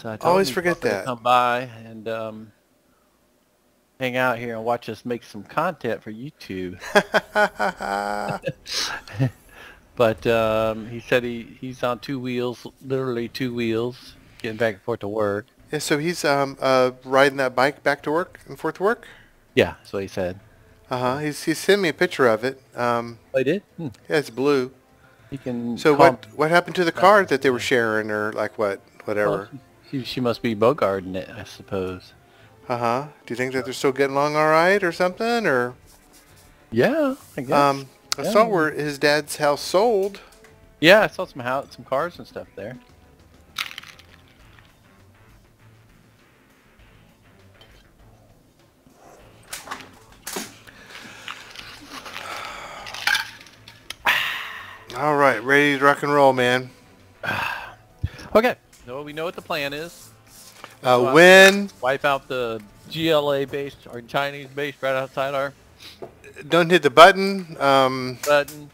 So I Always forget that. Come by and um, hang out here and watch us make some content for YouTube. but um, he said he, he's on two wheels, literally two wheels, getting back and forth to work. yeah, so he's um uh riding that bike back to work and forth to work. Yeah, that's what he said. Uh huh. He's he sent me a picture of it. Um, Oh, he did? Hmm. yeah, it's blue. He can. So what what happened to the car that they were sharing or like what whatever? Well, she, she must be bogarting it, I suppose. Uh huh. Do you think that they're still getting along all right or something or? Yeah, I guess. Um, I Yeah. saw where his dad's house sold. yeah, I saw some house, some cars and stuff there. All right, ready to rock and roll, man. Okay, so we know what the plan is. Uh, Wow. win. Wipe out the GLA base or Chinese base right outside our Don't hit the button. Um, button.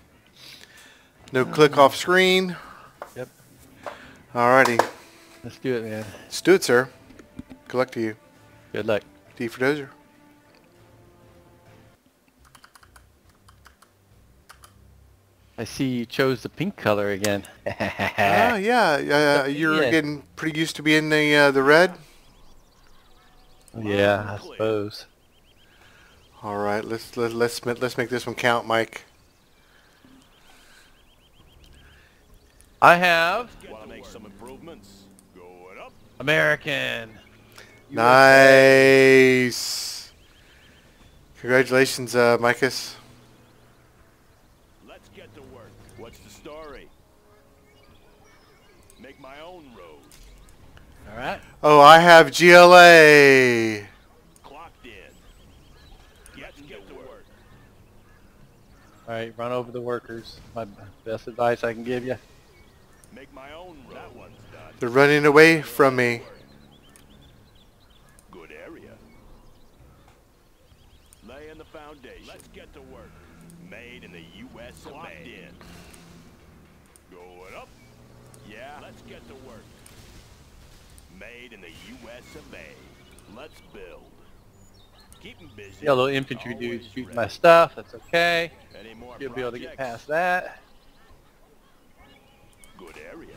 no click off screen. Yep. Alrighty. Let's do it, man. Let's do it, sir. Good luck to you. Good luck. D for Dozer. I see you chose the pink color again. Ah, yeah. Uh, you're Yeah. getting pretty used to being the uh, the red. yeah, I suppose. All right. Let's let, let's let's make this one count, Mike. I have make some improvements? Going up. American. Nice. Congratulations, uh, Micus. Let's get to work. What's the story? Make my own road. All right. Oh, I have GLA. Clocked in. Let's get to work. All right, run over the workers. My best advice I can give you. Make my own road. That one's done. They're running away from me. Good area. Laying the foundation. Let's get to work. Made in the U.S. of A. in. Going up. Yeah. Let's get to work. Made in the U.S. of A. Let's build. Little infantry dude Always shooting my stuff. That's okay. You'll be able to get past that. Good area.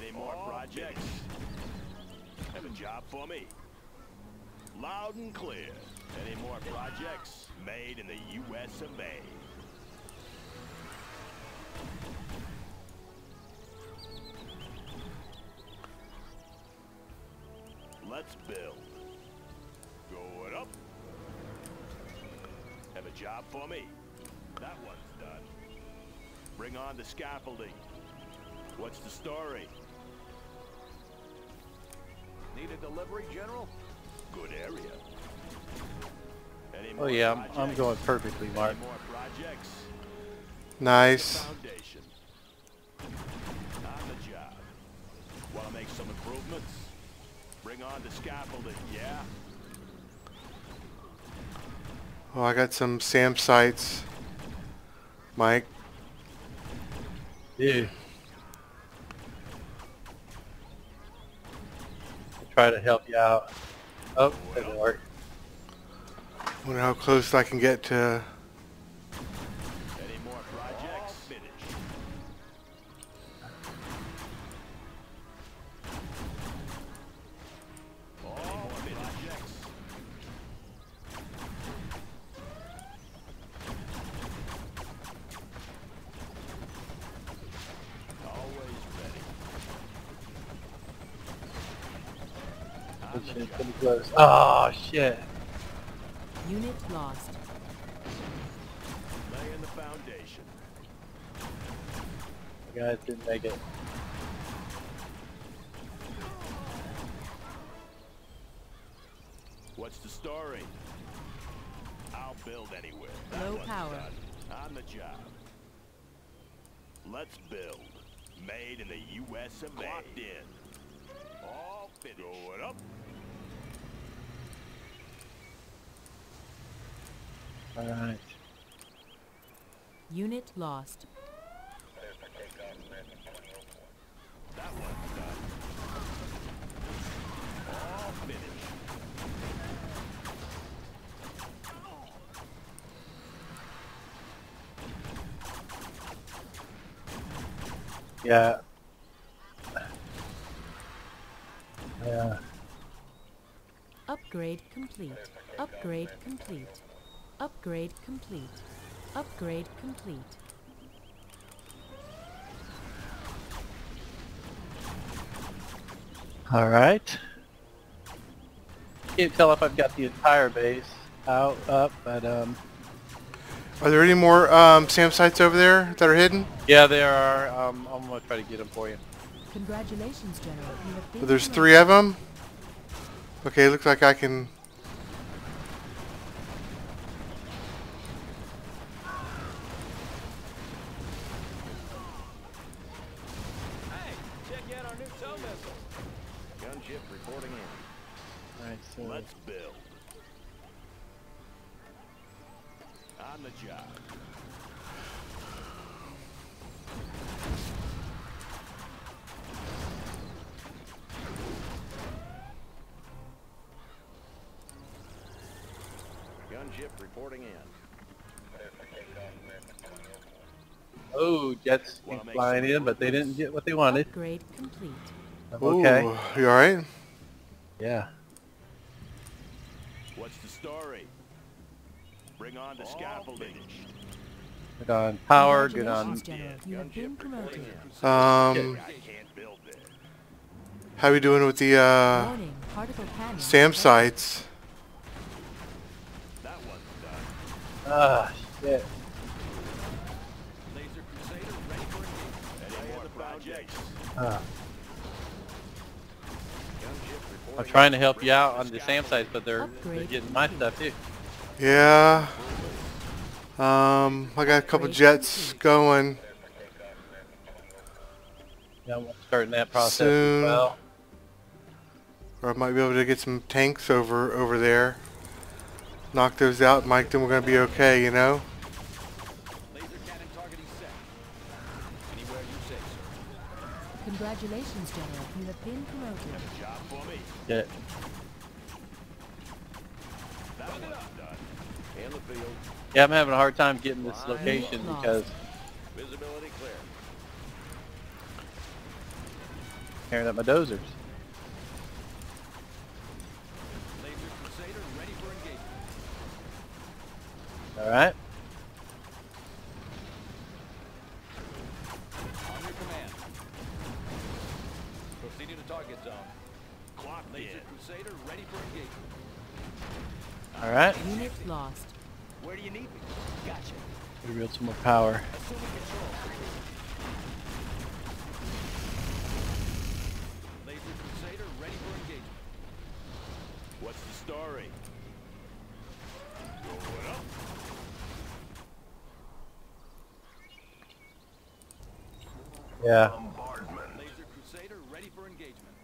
Any more projects? Have a job for me? Loud and clear. Any more projects? Made in the U.S. of A. Let's build. A job for me? That one's done. Bring on the scaffolding. What's the story? Need a delivery, General? Good area. Any Oh more yeah, I'm, I'm going perfectly, Mark. Any more projects? Nice. Foundation. On the job. Want to make some improvements? Bring on the scaffolding, yeah? Oh, I got some SAM sites. Mike. Yeah. I'll try to help you out. Oh, didn't work. Wonder how close I can get to. Oh shit. Unit lost. Laying the foundation. The guys didn't make it. What's the story? I'll build anywhere. That Low power. done. On the job. Let's build. Made in the U.S. of A. Clocked in. All finished. Going up. Alright. Unit lost. Yeah. Yeah. Upgrade complete. Upgrade complete. Upgrade complete. Upgrade complete. All right. Can't tell if I've got the entire base out up, but um, Are there any more um, SAM sites over there that are hidden? yeah, there are. Um, I'm gonna try to get them for you. Congratulations, General. You have been There's three of them. Okay, looks like I can. Wanna came make flying some in, but they didn't get what they wanted. Upgrade complete. I'm okay. Ooh, you alright? Yeah. What's the story? Bring on the scaffolding. Good on power. Good on. You have been promoted. Um, I can't how we doing with the uh, Warning. SAM sites? That one's done. Ah, shit. Laser Crusader ready for engagement. Any more projects? Ah. I'm trying to help you out on the SAM sites, but they're, they're getting my stuff too. Yeah. Um, I got a couple jets going. Yeah, I'm starting that process Soon. as well. Or I might be able to get some tanks over over there. Knock those out, Mike, then we're gonna be okay, you know? Congratulations, General. You have been promoted. Job for me. Get it. That one's done. In the field. Yeah, I'm having a hard time getting this location Lost. because Visibility clear. tearing up my dozers. Laser All right. Unit lost. Where do you need me? Gotcha. Rebuild some more power. Laser Crusader ready for engagement. What's the story? Going up. Yeah. Bombardment. Laser Crusader ready for engagement.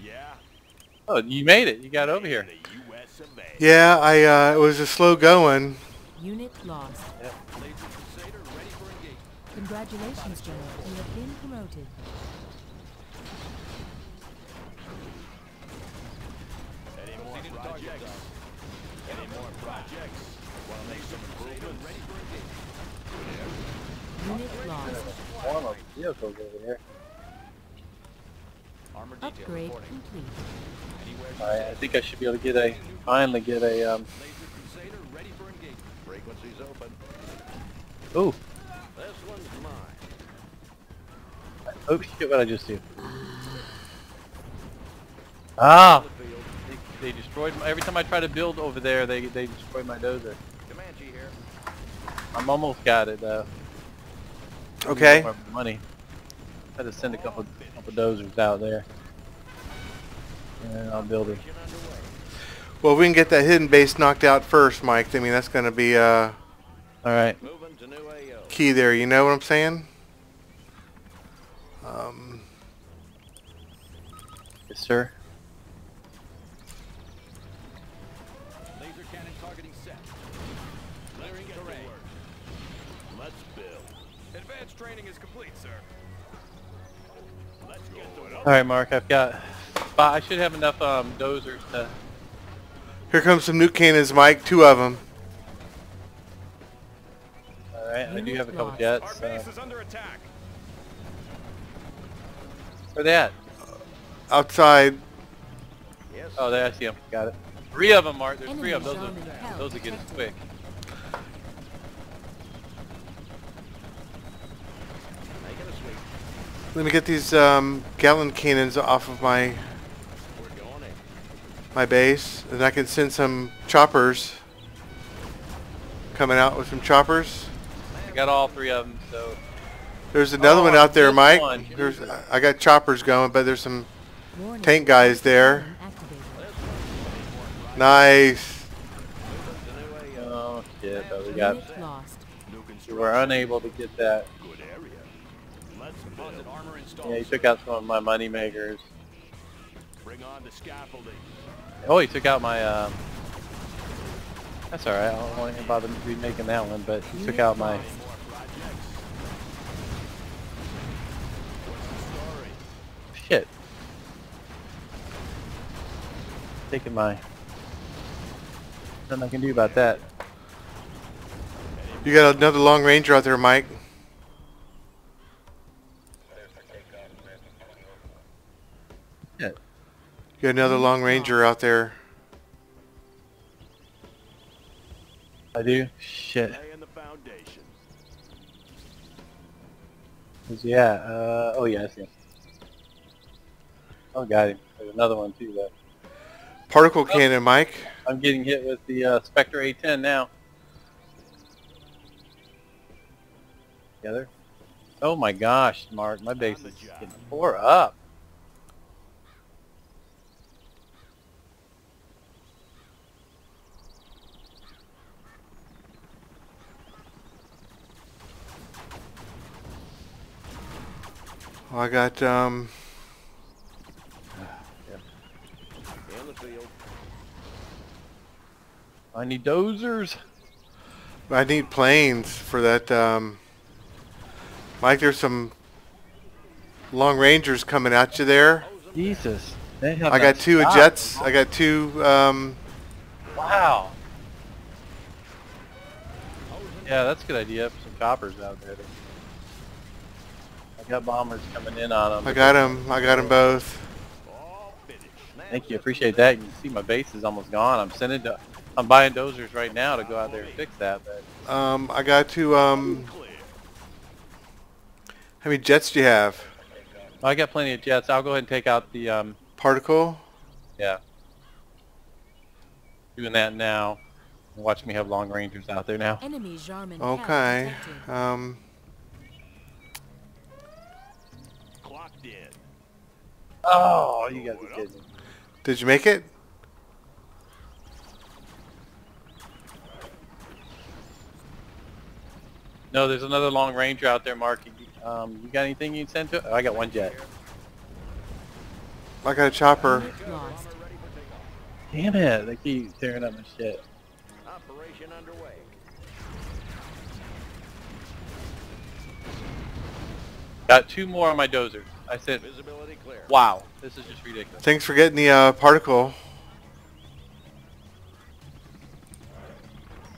Yeah. Oh, you made it. You got over here. The U.S. of A. Yeah, I uh, it was a slow going. Unit lost. Laser Crusader ready for engagement. Congratulations, General. You have been promoted. Any more projects? Any more projects? Want to make some improvements? Ready for engagement. Unit lost. One of vehicles over there. Armor detail Upgrade complete. Anywhere All right. I think I should be able to get a finally get a um. Laser Crusader ready for engagement. Frequencies open. Ooh. This one's mine. Oh shit! What I just do? Ah! They, they destroyed my, every time I try to build over there. They they destroy my dozer. Comanche here. I'm almost got it though. Okay. More money. Had to send a couple couple dozers out there. And I'll build it. Mission underway. Well, we can get that hidden base knocked out first, Mike. I mean, that's gonna be uh, All right. Moving to new AO. key there. You know what I'm saying? Um, Yes, sir. Get to All work. right, Mark. I've got. Five, I should have enough um dozers to. here comes some new cannons, Mike. Two of them. Alright, I do have a couple lost. jets. Our Uh, base is under attack. where they at? Outside. Yes. Oh, there I see them. Got it. Three of them, Mark. There's three of them. Those are, those are getting detected. quick. Making a sweep. Let me get these um, Gattling cannons off of my We're going in. my base, and I can send some choppers. Coming out with some choppers. I got all three of them, so There's another Oh, one out there, Mike. one. There's I got choppers going, but there's some Warning. tank guys there. Nice. oh shit, but we got Unit lost. New we construction. were unable to get that. Good area. Yeah, he took out some of my money makers. Bring on the scaffolding. Oh, he took out my. Um, that's all right. I don't want to bother remaking that one, but he took out my. Any more projects? What's the story? Shit. Taking my. Nothing I can do about that. You got another long ranger out there, Mike. Shit. You got another long ranger out there. I do. Shit. Laying the foundation. Where's he at? Uh, oh yeah, I see him. Oh, got him. There's another one too. Though. Particle cannon, Mike. I'm getting hit with the uh, Spectre A10 now. Together. Oh my gosh, Mark, my base is job. getting tore up. I got um. In the field. I need dozers. I need planes for that. Um, Mike, there's some long rangers coming at you there. Jesus. I got two stopped. jets. I got two. Um, Wow. Yeah, that's a good idea. Some coppers out there. I got bombers coming in on them. I got them. I got them both. Thank you. Appreciate that. You can see my base is almost gone. I'm sending to, I'm buying dozers right now to go out there and fix that. But Um, I got to. Um, how many jets do you have? I got plenty of jets. I'll go ahead and take out the um, Particle. yeah. Doing that now. Watch me have long rangers out there now. Enemy Jarmen Okay. detected. Um, Oh, you guys are kidding. me. did you make it? No, there's another long ranger out there, Mark. You, um, you got anything you can send to it? Oh, I got one jet. I got a chopper. Lost. Ready for takeoff. Damn it! They keep tearing up my shit. Operation underway. Got two more on my dozers. I said, Visibility clear. Wow, this is just ridiculous. Thanks for getting the uh, particle.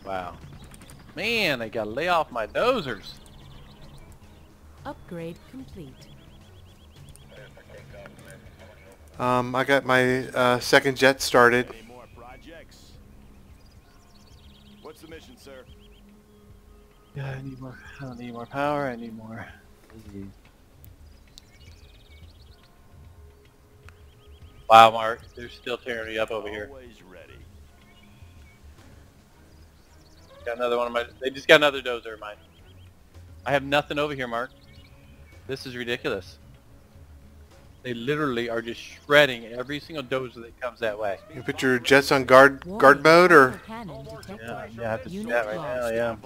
Wow. Man, I gotta lay off my dozers. Upgrade complete. Um, I got my uh, second jet started. Any more projects? What's the mission, sir? Yeah, I need more. I don't need more power. I need more. Wow, Mark, they're still tearing me up over here. Always ready. Got another one of my. They just got another dozer of mine. I have nothing over here, Mark. This is ridiculous. They literally are just shredding every single dozer that comes that way. You put your jets on guard guard mode, or counter cannon detected. Yeah, yeah, I have to see that right now. Yeah.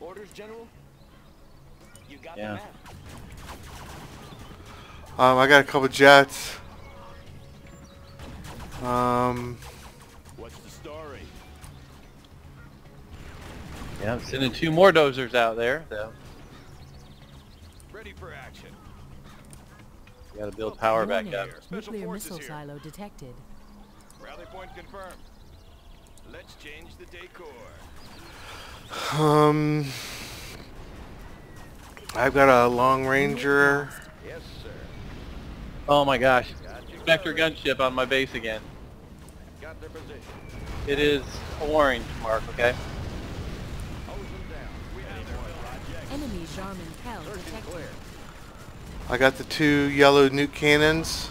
Orders, General? You got Yeah. the map. um, I got a couple jets. Um, What's the story? Yeah, I'm sending two more dozers out there. So Ready for action. we gotta build power back up. Special Nuclear missile here. silo detected. Rally point confirmed. Let's change the decor. Um, I've got a Long Ranger. Yes, sir. Oh my gosh. Got Spectre gunship on my base again. Got their position. It is orange, Mark, okay? Hose them down. We have their project. Enemy Jarmen Kell detected. I got the two yellow nuke cannons.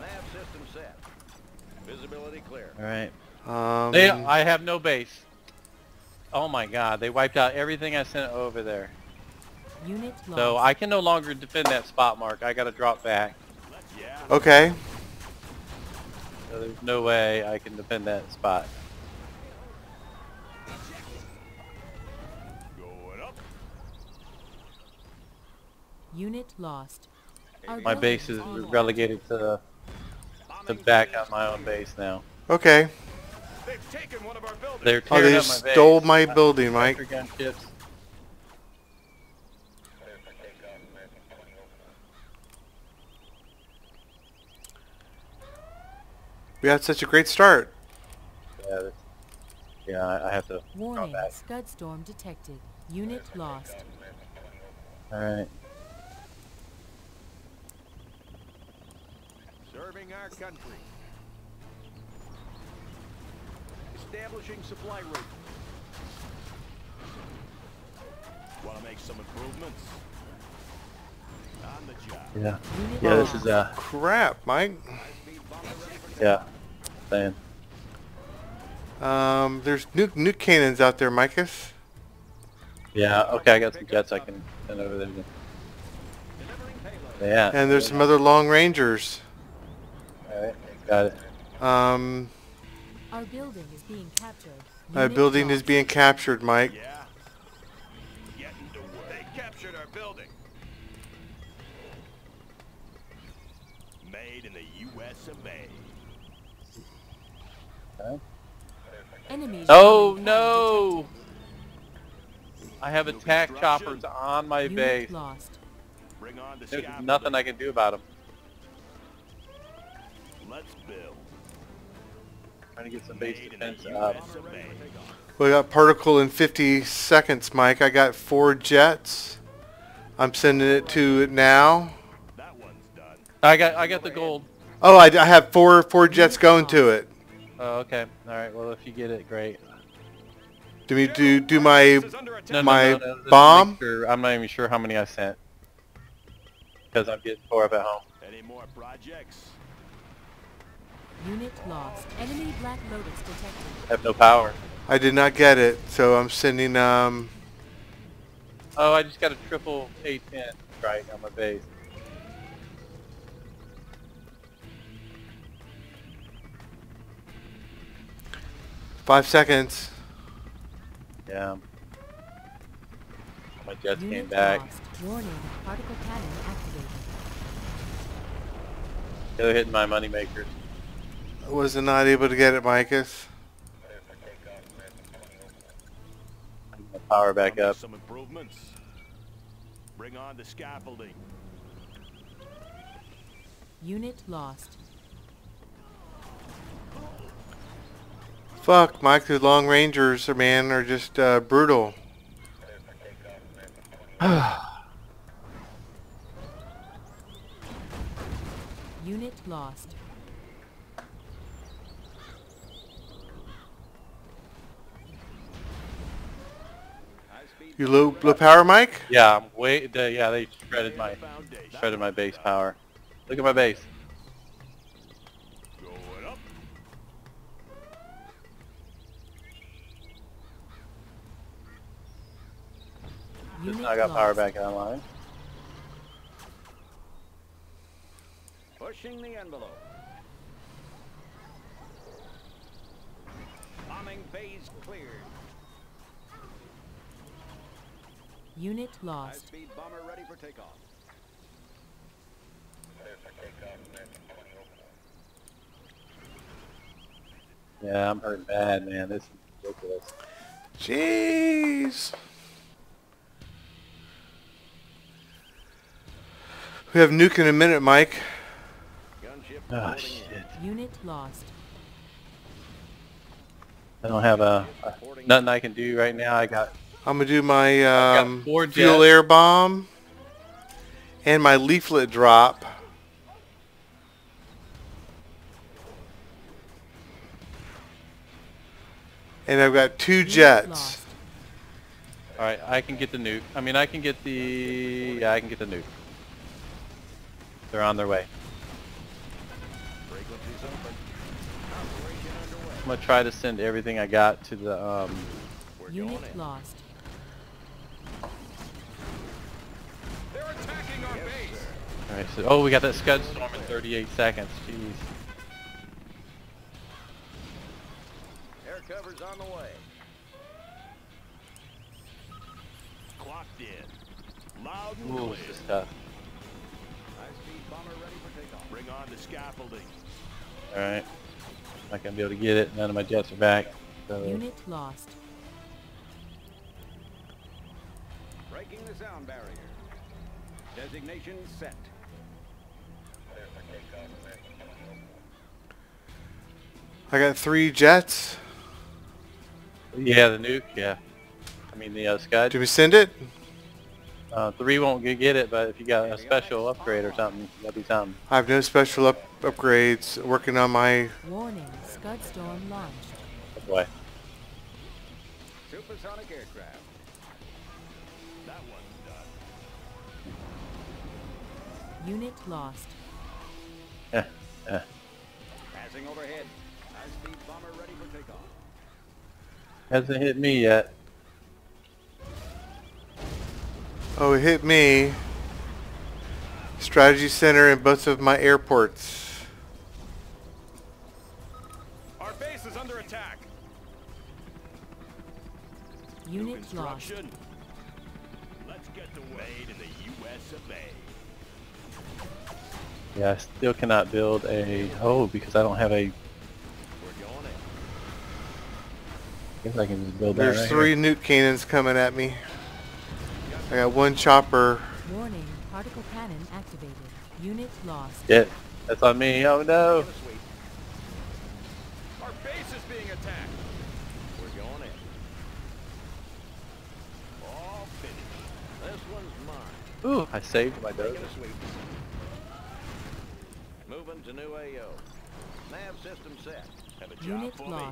Nav system set. Visibility clear. All right. Um, They, I have no base. Oh my god, they wiped out everything I sent over there. Unit lost. So I can no longer defend that spot, Mark. I gotta drop back. Okay. So there's no way I can defend that spot. Going up. Unit lost. Our My base is relegated to the, to back on my own base now. Okay. They're Oh, tearing they up my base. stole my building, Mike. We had such a great start. Yeah, that's- yeah, I I have to Warning, back. Scud storm detected. Unit lost. All right. Serving our country. Establishing supply route. Want to make some improvements? On the job. Yeah. Yeah, this lost. is uh, Crap, Mike. Speed bomber ready for yeah. Saying. Um, there's nuke nuke cannons out there, Micus. Yeah. Okay, I got some jets I can send over there. again. delivering payload. Yeah. And there's some other Long Rangers. All right. Got it. Um, Our building is being captured. my building is being captured, Mike. Yeah. Getting to work. They captured our building. Made in the U.S. of A. Enemy Oh no! I have attack choppers on my base. lost. Bring on the There's nothing I can do about them. Let's build. Trying to get some base Made in the defense up. U.S. of A. We got particle in 50 seconds, Mike. I got four jets. I'm sending it to it now. That one's done. I got I got the gold. Oh, I, I have four four jets going to it. Oh, okay. All right. Well, if you get it, great. Do me do do my This is under attack. No, no, My no, no, bomb? sure- I'm not even sure how many I sent because I'm getting four up at home. Any more projects? Unit lost. Enemy Black Lotus detected. I have no power. I did not get it, so I'm sending um Oh, I just got a triple A10 strike on my base. five seconds. Yeah. My jets came Unit back. lost. Warning, particle cannon activated. They're hitting my money makers. I was not able to get it, Micus. My power back up. Some improvements. Bring on the scaffolding. Unit lost. Fuck, Mike. The Long Rangers, man, are just uh, brutal. Unit lost. You low low power, Mike? Yeah, I'm way. The, yeah, they shredded my shredded my base power. Look at my base. Going up. Unit I got power lost. back online. Pushing the envelope. Bombing phase cleared. Unit lost. High-speed bomber ready for takeoff. Yeah, I'm hurting bad, man. This is ridiculous. Jeez. We have nuke in a minute, Mike. Gunship Oh shit. Unit lost. I don't have a, a nothing I can do right now. I got I'm gonna do my got um, four fuel air bomb and my leaflet drop. And I've got two jets. all right. I can get the nuke. I mean, I can get the yeah, I can get the nuke. They're on their way. Frequencies open. Operation underway. I'm gonna try to send everything I got to the um. Unit lost. They're attacking our base. All right. So oh, we got that scud storm in 38 seconds. Jeez. Air cover's on the way. Clocked in. Loud and Ooh, clear. this is tough. High-speed bomber ready for takeoff. Bring on the scaffolding. All right. Not gonna be able to get it. None of my jets are back. So Unit lost. Breaking the sound barrier. Designation set. I got three jets. yeah, the nuke. Yeah. I mean the uh, scud. Do we send it? Uh, three won't get it, but if you got a special upgrade or something, that'd be something. I have no special up upgrades. Working on my Warning. Scud storm launched. Oh boy. Supersonic aircraft. That one's done. Unit lost. Eh, eh. Passing overhead. High-speed bomber ready for takeoff. Hasn't hit me yet. Oh, it hit me. Strategy center in both of my airports. Our base is under attack. New Unit lost. construction. Let's get to work. Made in the U.S. of A. Yeah, I still cannot build a. Oh, because I don't have a. We're going in. Guess I can just build that There's right three nuke cannons coming at me. I got one chopper. Warning. Particle cannon activated. Unit lost. Here. Yeah, that's on me. Oh no. Get a sweep. Our base is being attacked. We're going in. All finished. This one's mine. Ooh, I saved my dozer. Taking a sweep. Moving to new AO. Nav system set. Have a job Unit for me.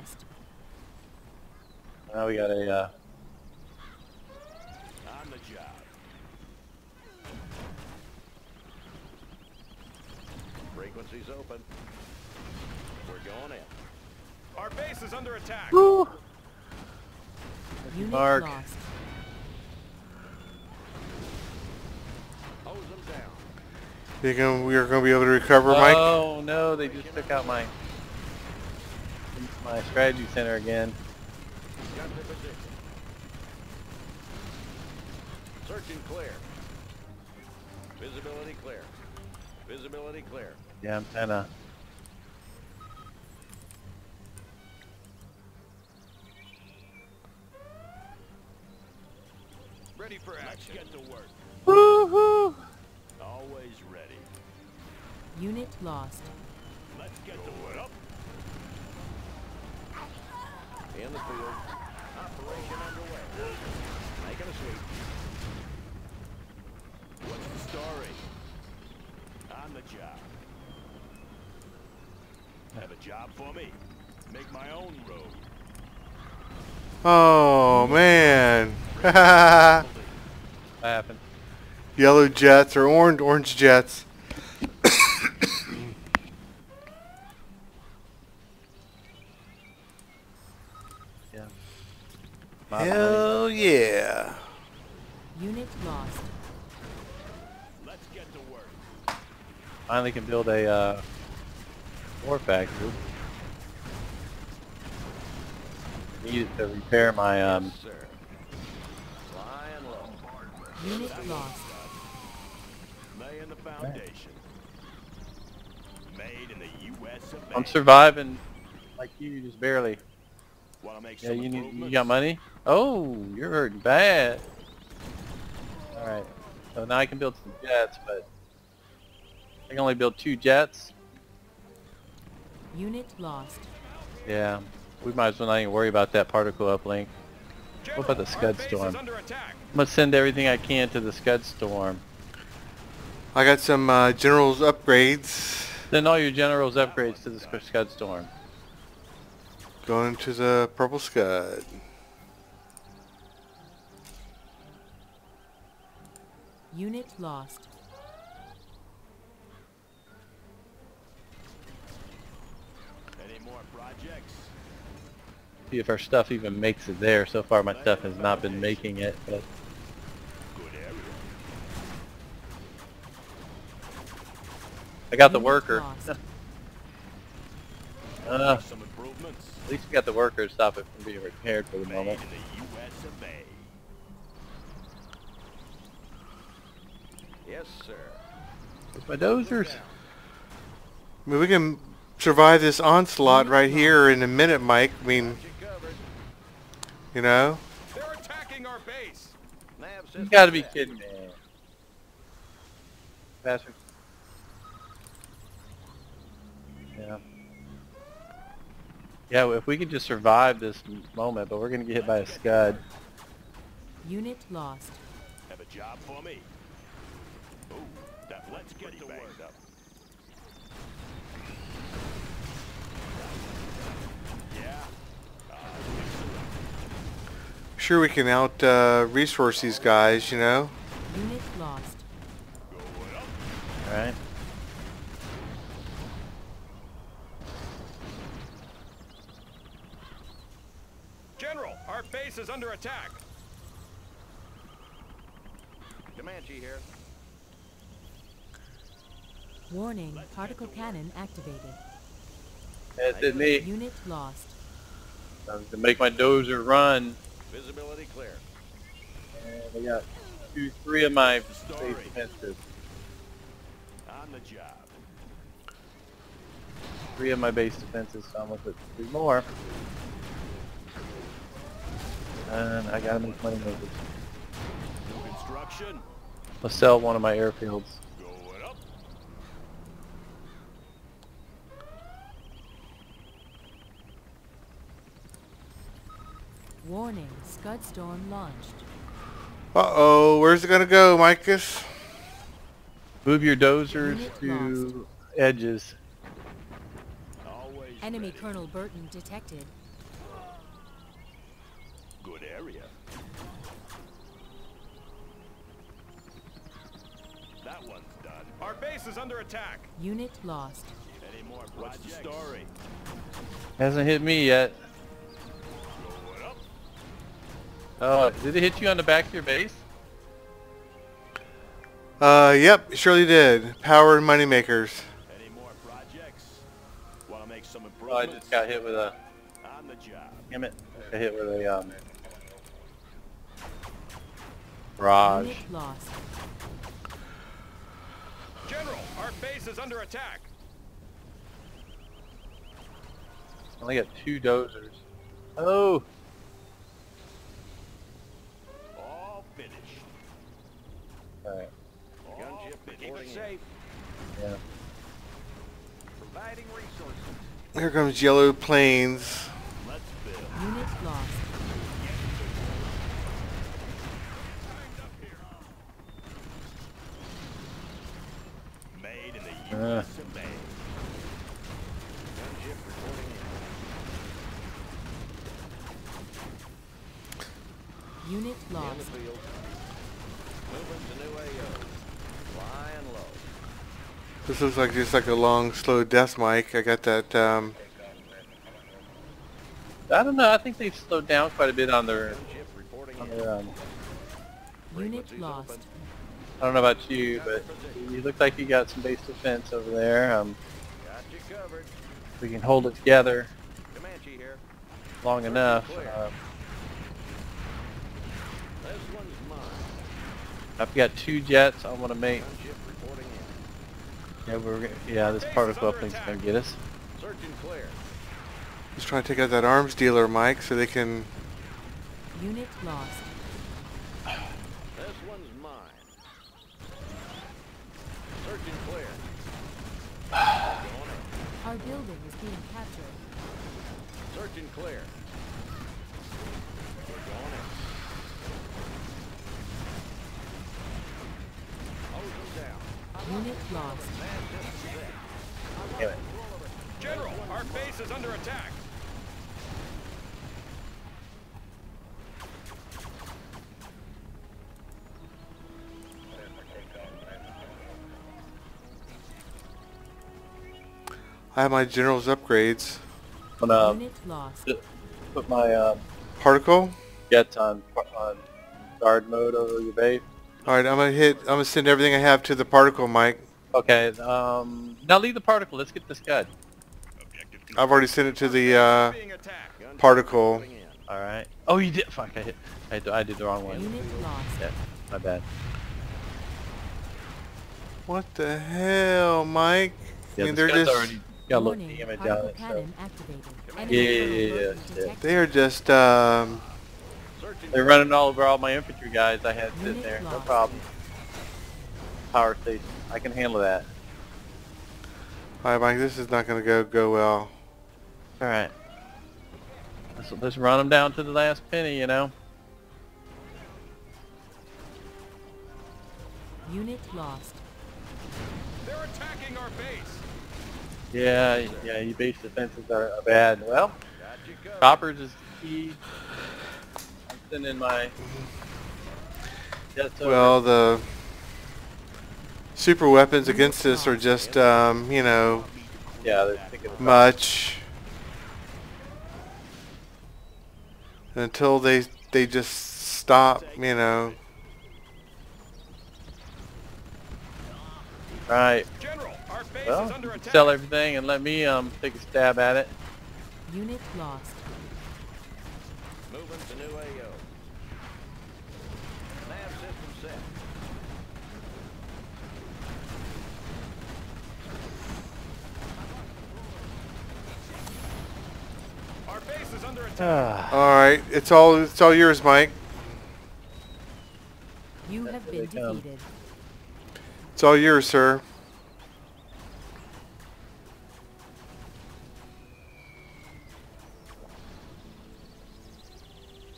Lost. Now we got a. Uh, On the job. Frequencies open. We're going in. Our base is under attack. Woo! Unit Mark. lost. Hose them down. You gonna, we are going to be able to recover, Mike? Oh no, they just took out my my strategy center again. Got the position. Search clear. Visibility clear. Visibility clear. Yeah, I'm kinda. Ready for action. Let's get to work. Woohoo! Always ready. Unit lost. Let's get to work. Up. In the field. Operation underway. Making a sweep. What's the story? On the job. Have a job for me. Make my own road. Oh, man. What happened? Yellow jets or orange orange jets. Yeah. My money. Hell yeah. Unit lost. Let's get to work. Finally can build a uh, war factory. Need it to repair my um. Yes, sir. Flying low. Unit lost. Laying the foundation. Made in the U.S. of A. I'm surviving like you, just barely. Make Yeah, you need. You got money? Oh, you're hurting bad. All right. So now I can build some jets, but I can only build two jets. Unit lost. Yeah, we might as well not even worry about that particle uplink. General, about the Scud storm? is. I'm gonna send everything I can to the Scud Storm. I got some uh, generals upgrades Send all your generals upgrades to the Scud Storm. going to the Purple Scud. Unit lost. Any more projects? See if our stuff even makes it there. So far my stuff has not been making it, but Good area. I got the worker. lost. Uh, Some improvements. at least we got the worker to stop it from being repaired for the moment. in the U.S. of A. Yes, sir. Where's my dozers? I mean, we can survive this onslaught right here in a minute, Mike. I mean, You know. They're attacking our base. Nav You gotta be kidding me. Bastard. Yeah. Yeah, if we could just survive this moment, but we're gonna get hit by a scud. Unit lost. Have a job for me. Ooh, that let's get to work. Up. Yeah. Uh, Sure, we can out uh, resource these guys, you know. Unit lost. Alright. General, our base is under attack. Comanche here. Warning, particle cannon activated. That's it me. Unit lost. Time to make my dozer run. Visibility clear. And I got two, three of my base defenses. On the job. Three of my base defenses, so I'm gonna put three more. And I gotta make money moves. Construction. I'll sell one of my airfields. Going up. Warning, Scud Storm launched. Uh-oh, where's it gonna go, Micus? Move your dozers Unit to edges. Always Enemy ready. Colonel Burton detected. Good area. That one's done. Our base is under attack. Unit lost. Any more projects? What's the story? Hasn't hit me yet. Oh, did it hit you on the back of your base? Uh, yep, surely did. Power and money makers. Any more projects? Want to make some Oh. I just got hit with a. On the job. Damn it! I hit with a um. Barrage. Unit lost. General, our base is under attack. Only got two dozers. Oh, All finished. Alright. All Gunship finished. reporting safe. Yeah. Providing resources. Here comes Yellow planes. Let's build. Unit lost. Made in the Uh. U.S. of A. Gunship reporting in. Unit In lost. the field. Moving to new AO. Flying low. This looks like just like a long, slow death, Mike. I got that, um, I don't know. I think they've slowed down quite a bit on their on their um. Unit lost. I don't know about you, but you look like you got some base defense over there. Um, Got you covered. we can hold it together Comanche here. long enough. Clear. This one's mine. I've got two jets. I want to make. Gunship reporting in. Yeah, we're. gonna- Yeah, this particle uplink's gonna get us. Search and clear. just trying to take out that arms dealer, Mike, so they can. Unit lost. This one's mine. Search and clear. Our building is being captured. Search and clear. We're going in. Hose them down. Unit lost. Damn it. General, our base is under attack. I have my general's upgrades. I'm gonna Unit lost. put my um, Particle. Get on on guard mode over your base. All right, I'm gonna hit. I'm gonna send everything I have to the particle, Mike. Okay. Um. Now leave the particle. Let's get this guy. Objective I've already sent it to the uh, being attacked. Guns particle. All right. Oh, you did. Fuck. I hit. I, d- I did the wrong one. Unit lost. Yeah. My bad. What the hell, Mike? Yeah, I mean, they're just already got a little damage particle on it. So. cannon. Yeah, yeah, yeah, yeah. they are just um, Search and They're running all over all my infantry guys I had sitting there. No problem. Power station. I can handle that. all right, Mike. This is not gonna go go well. All right. Let's, let's run them down to the last penny, you know. Unit lost. They're attacking our base. Yeah, yeah. You base defenses are, are bad. Well, got choppers is key. I'm sending my jets over. Well, the super weapons against this are just um, you know yeah, they're thinking of much until they they just stop. You know. All right. General, our base Well, is under you can attack. sell everything and let me um take a stab at it. Unit lost. Moving to new AO. Nav system set. Our base is under attack. Ah, Ah. All right, it's all it's all yours, Mike. You have been defeated. It's all yours, sir.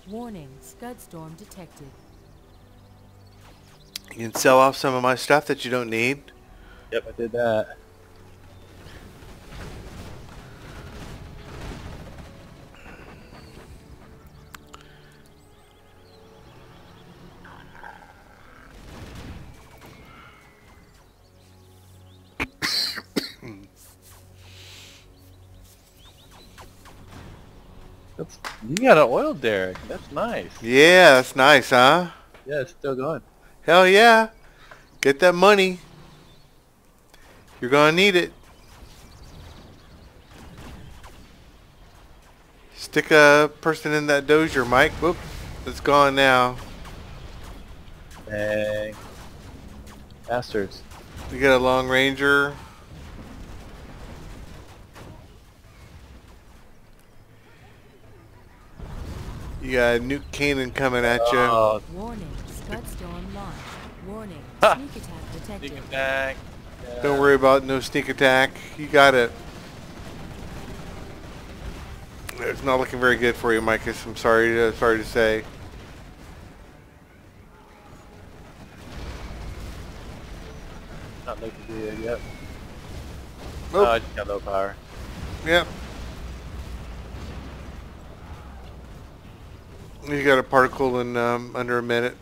Warning, Scud storm detected. You can sell off some of my stuff that you don't need. yep, I did that. You got an oil derrick. That's nice. Yeah, that's nice, huh? Yeah, it's still going. Hell yeah. Get that money. You're gonna need it. Stick a person in that dozier, Mike. Whoop. It's gone now. Dang. Bastards. You got a long ranger. You got a nuke cannon coming at you. Oh, Warning, Scud storm launched. Warning, Ha! sneak attack detected. sneak attack. Yeah. Don't worry about no sneak attack. You got it. It's not looking very good for you, Micus. I'm sorry to sorry to say. Not looking good yet. Oh. Oh, I just got low power. Yep. You got a particle in um, under a minute.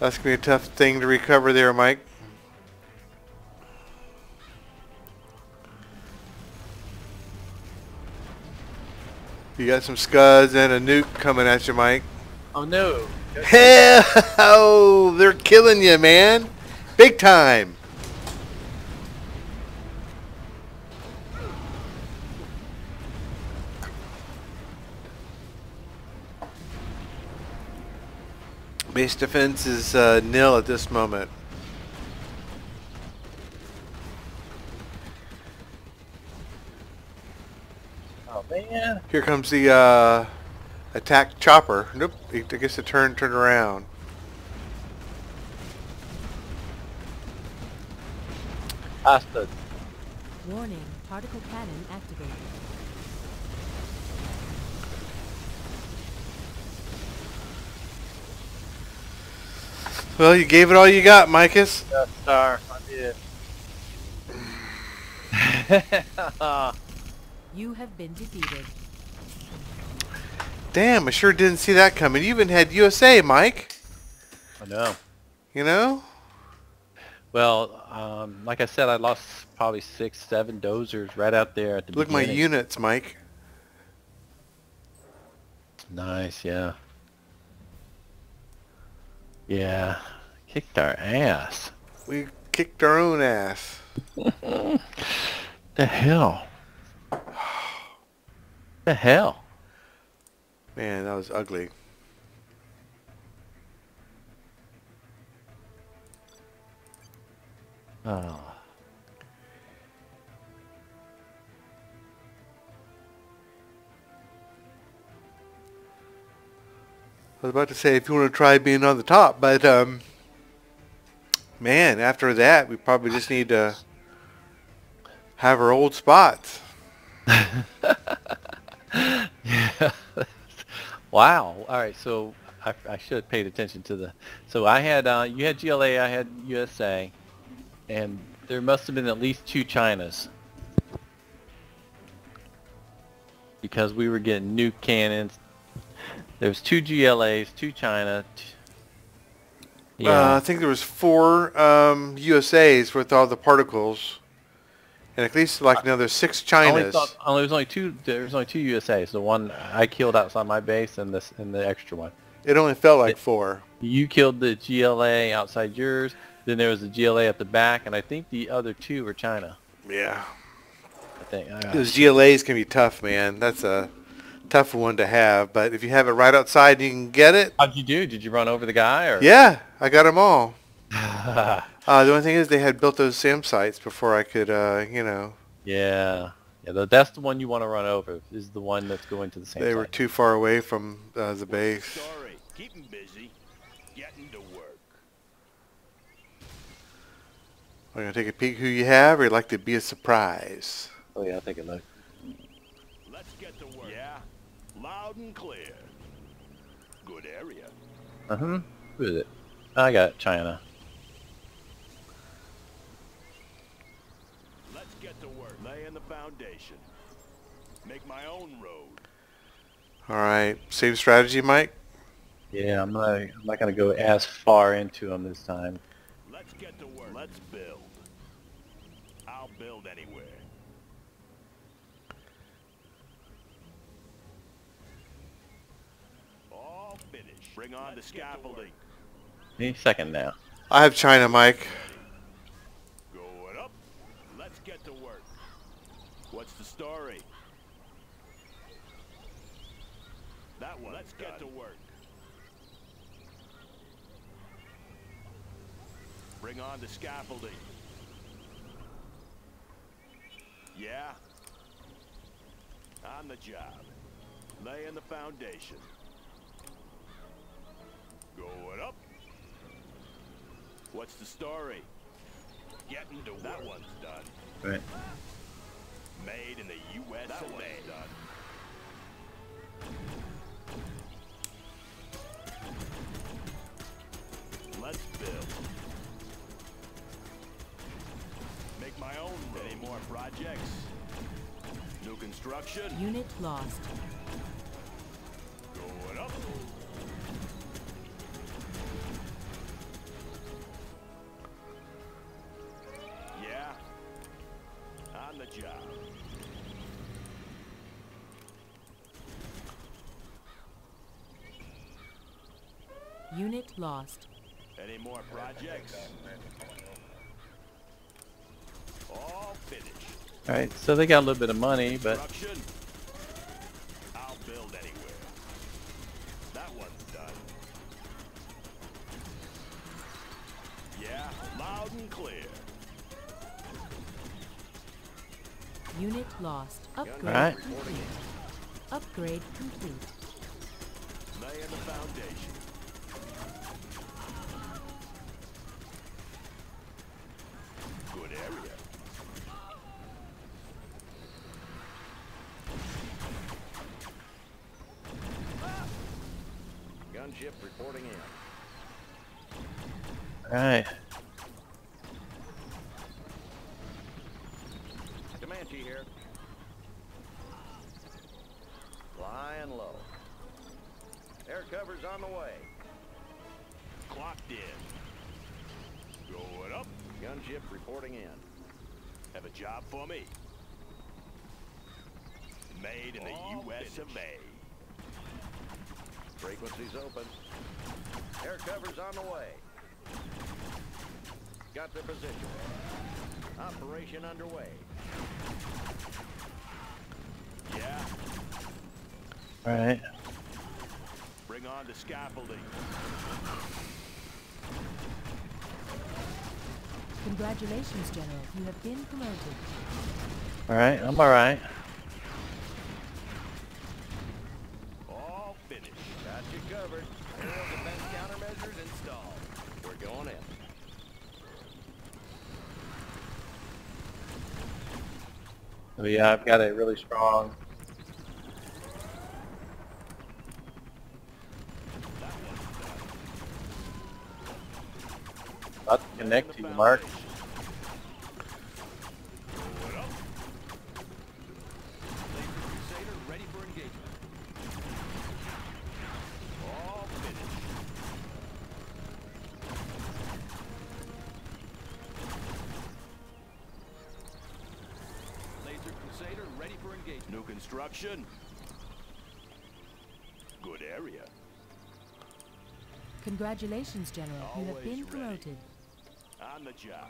That's gonna be a tough thing to recover there, Mike. You got some scuds and a nuke coming at you, Mike. Oh no. Hell, oh, they're killing you, man. Big time. Base defense is uh, nil at this moment. Oh man. Here comes the uh, attack chopper. Nope, I guess it turned turned around. Hasta. Warning, particle cannon activated. Well, you gave it all you got, Micus. Death Star. I did. You have been defeated. Damn, I sure didn't see that coming. You even had USA, Mike. I know. You know? Well, um, like I said, I lost probably six, seven dozers right out there at the Look at my units, Mike. Nice, yeah. Yeah. Kicked our ass. We kicked our own ass. The hell? The hell? Man, that was ugly. Oh. I was about to say if you want to try being on the top, but um, man, after that we probably just need to have our old spots. Yeah. wow. All right. So I, I should have paid attention to the. So I had uh, you had GLA, I had USA, and there must have been at least two Chinas because we were getting nuke cannons. There was two GLAs, two China. T- Uh, I think there was four um, USAs with all the particles, and at least like another six I only Chinas. thought only, there was only two. There was only two USAs. The one I killed outside my base, and this and the extra one. It only felt like four. You killed the GLA outside yours. Then there was the GLA at the back, and I think the other two were China. Yeah, I think. Uh, those GLAs can be tough, man. That's a tough one to have. But if you have it right outside, you can get it. How'd you do? Did you run over the guy or? Yeah, I got them all. Uh, the only thing is they had built those SAM sites before I could, uh, you know, yeah. Yeah. That's the one you want to run over. Is the one that's going to the same. they were too far away from uh, the base. Sorry, keep them busy. Getting to work. Are you gonna take a peek who you have, or you like to be a surprise? Oh yeah, I'll take a look. Let's get to work. Yeah. Loud and clear. Good area. Uh huh. Who is it? I got China. Let's get to work. Laying the foundation. Make my own road. All right, same strategy, Mike. Yeah, I'm not. I'm not gonna go as far into them this time. Let's get to work. Let's build. I'll build anywhere. All finished. Bring on the scaffolding. Any second now. I have China, Mike. Going up. Let's get to work. What's the story? That one. Let's get to work. Bring on the scaffolding. Yeah. On the job. Laying the foundation. Going up. What's the story? Getting to work. That one's done. Right. Made in the U.S. That one's done. Let's build. Make my own road. Any more projects? New construction? Unit lost. Going up. Job. Unit lost. Any more projects? All finished. All right. So they got a little bit of money, but Construction. Unit lost. Upgrade Alright. complete. Upgrade complete. Laying the foundation. Good area. Gunship reporting in. Alright. Comanche here. Flying low. Air cover's on the way. Clocked in. Going up. Gunship reporting in. Have a job for me. Made in the All U.S. of A. Frequencies open. Air cover's on the way. Got the position. Operation underway. Yeah. Alright. Bring on the scaffolding. Congratulations, General. You have been promoted. Alright, I'm alright. All finished. Got you covered. Aerial defense countermeasures installed. We're going in. So yeah, I've got a really strong About to connect to you, Mark. Going up. Laser Crusader ready for engagement. All finished. Laser Crusader ready for engagement. New construction. Good area. Congratulations, General. You have Always been ready. promoted. On the job.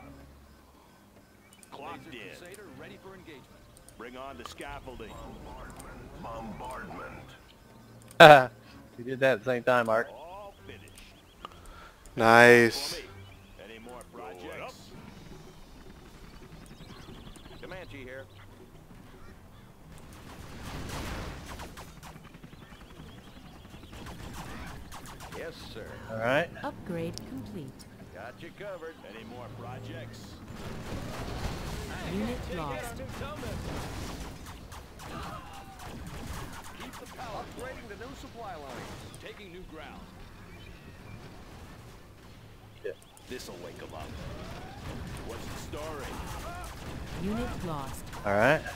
Clocked Laser in. Crusader ready for engagement. Bring on the scaffolding. we did that at the same time, Mark. All finished. Nice. For me. Any more projects? Comanche here. Yes, sir. Alright. Upgrade complete. Got you covered. Any more projects? Unit lost. Keep the power. Upgrading the new supply line. Taking new ground. Yeah. This'll wake 'em up. What's the story? Unit lost. Alright. On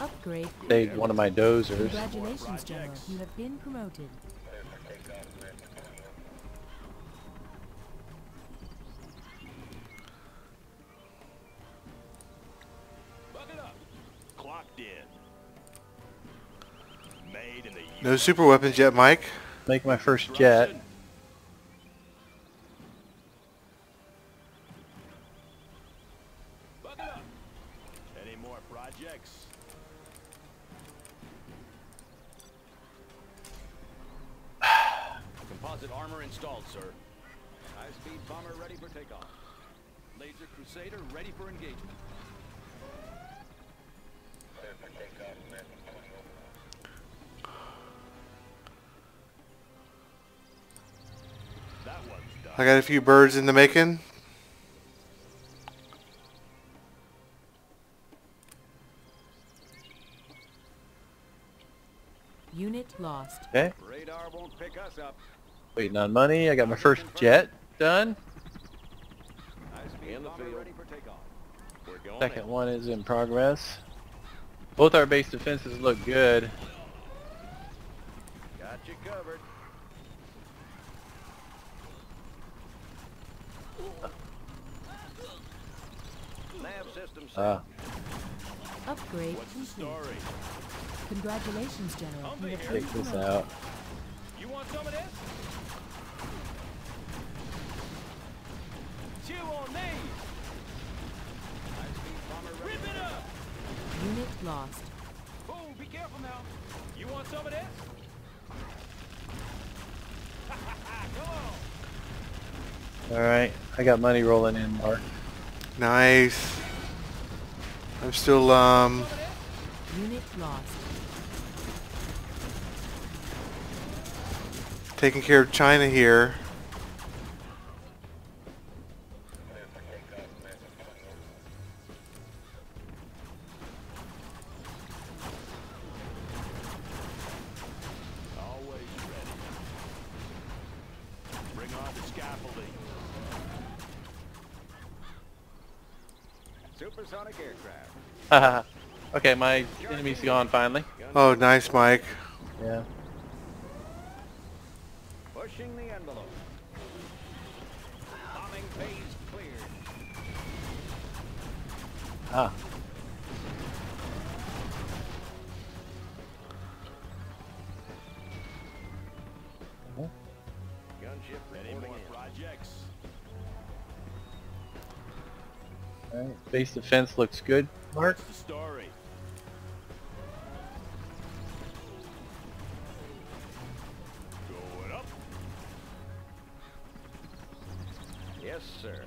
Upgrade. Saved one of my dozers. Congratulations, General. You have been promoted. Bucket up. Clocked in. Made in the No super weapons yet, Mike. Make my first jet. Few birds in the making. Unit lost. Okay. Radar won't pick us up. Waiting on money. I got my first jet done. In the field. ready for takeoff. We're going Second one is in progress. Both our base defenses look good. Got you covered. Nav. Uh, Upgrade What's the complete. story? Congratulations, General. You have take this out. You want some of this? Chew on me! High-speed bomber ready Rip it up! Unit lost. Oh, be careful now. You want some of this? Come on! Alright. I got money rolling in, Mark. Nice. I'm still um Unit lost. taking care of China here. okay, my enemy's gone finally. Oh, nice, Mike. Yeah. Pushing the envelope. Bombing phase cleared. Ah. Gunship Any reporting more in. Alright. Base defense looks good. Mark. The story? Yes, sir.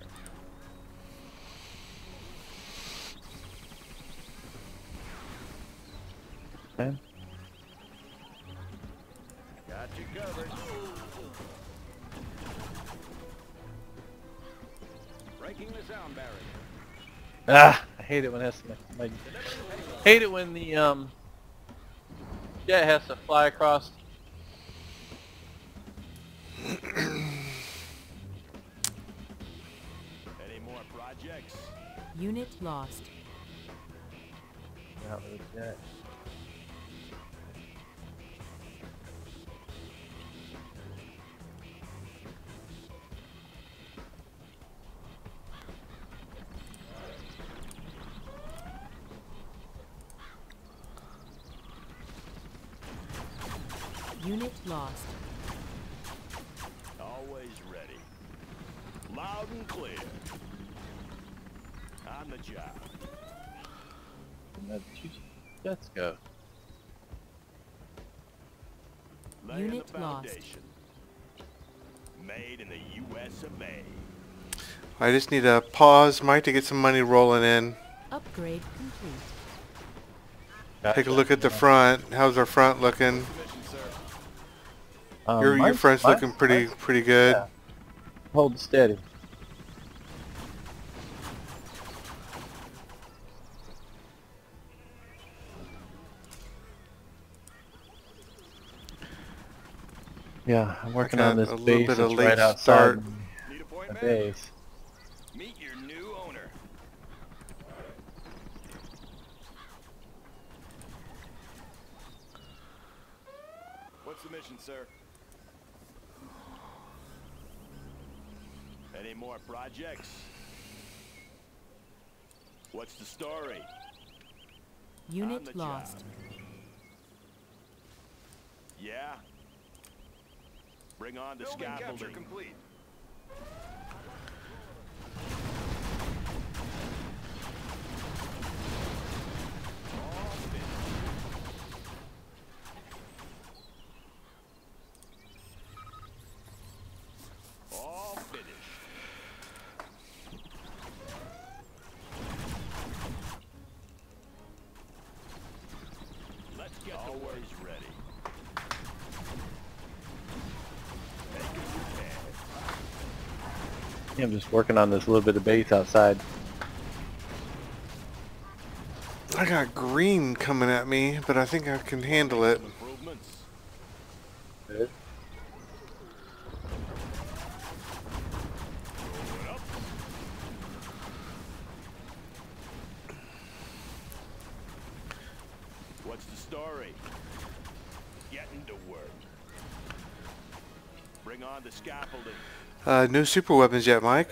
Okay. Got you covered. Breaking the sound barrier. Ah, I hate it when that's my, my hate it when the um jet has to fly across. Any more projects? Unit lost. Not with the jet. Lost. Always ready. Loud and clear. On the job. Let's go. Laying Unit the lost. foundation. Made in the U.S. of A. I just need to pause, Mike, to get some money rolling in. Upgrade complete. Take a look at the front. How's our front looking? Mission, sir. Um, your your mine's- front's looking pretty mine's- pretty good. yeah. Hold steady. Yeah, I'm working on this a base bit of late right outside start. The base. Meet your new owner. What's the mission, sir? Any more projects? What's the story? Unit the lost. job. Yeah? Bring on the Building capture complete. All finished. All finished. Let's get Always ready. Make it prepared. Yeah, I'm just working on this little bit of base outside. I got green coming at me, but I think I can handle it. Improvements. What's the story? Getting to work. Bring on the scaffolding. Uh, no super weapons yet, Mike.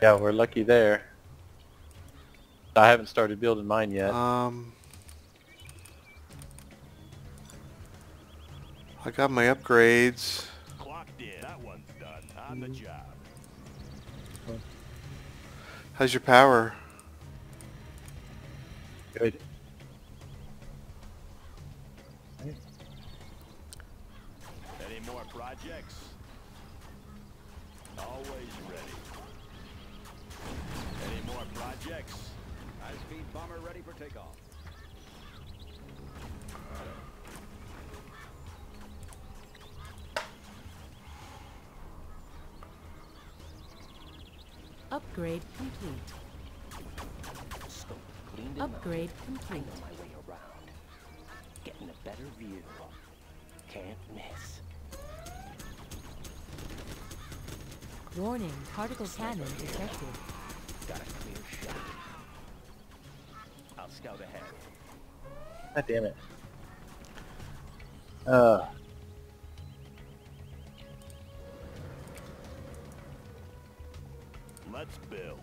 Yeah, we're lucky there. I haven't started building mine yet. Um, I got my upgrades. Clocked in. That one's done. On the job. How's your power? Good. Any more projects? Always ready. Any more projects? High-speed bomber ready for takeoff. Upgrade complete. Upgrade complete. my way around. Getting a better view. Can't miss. Warning, particle cannon detected. Got a clear shot. Scout ahead. God damn it. Uh, Let's build.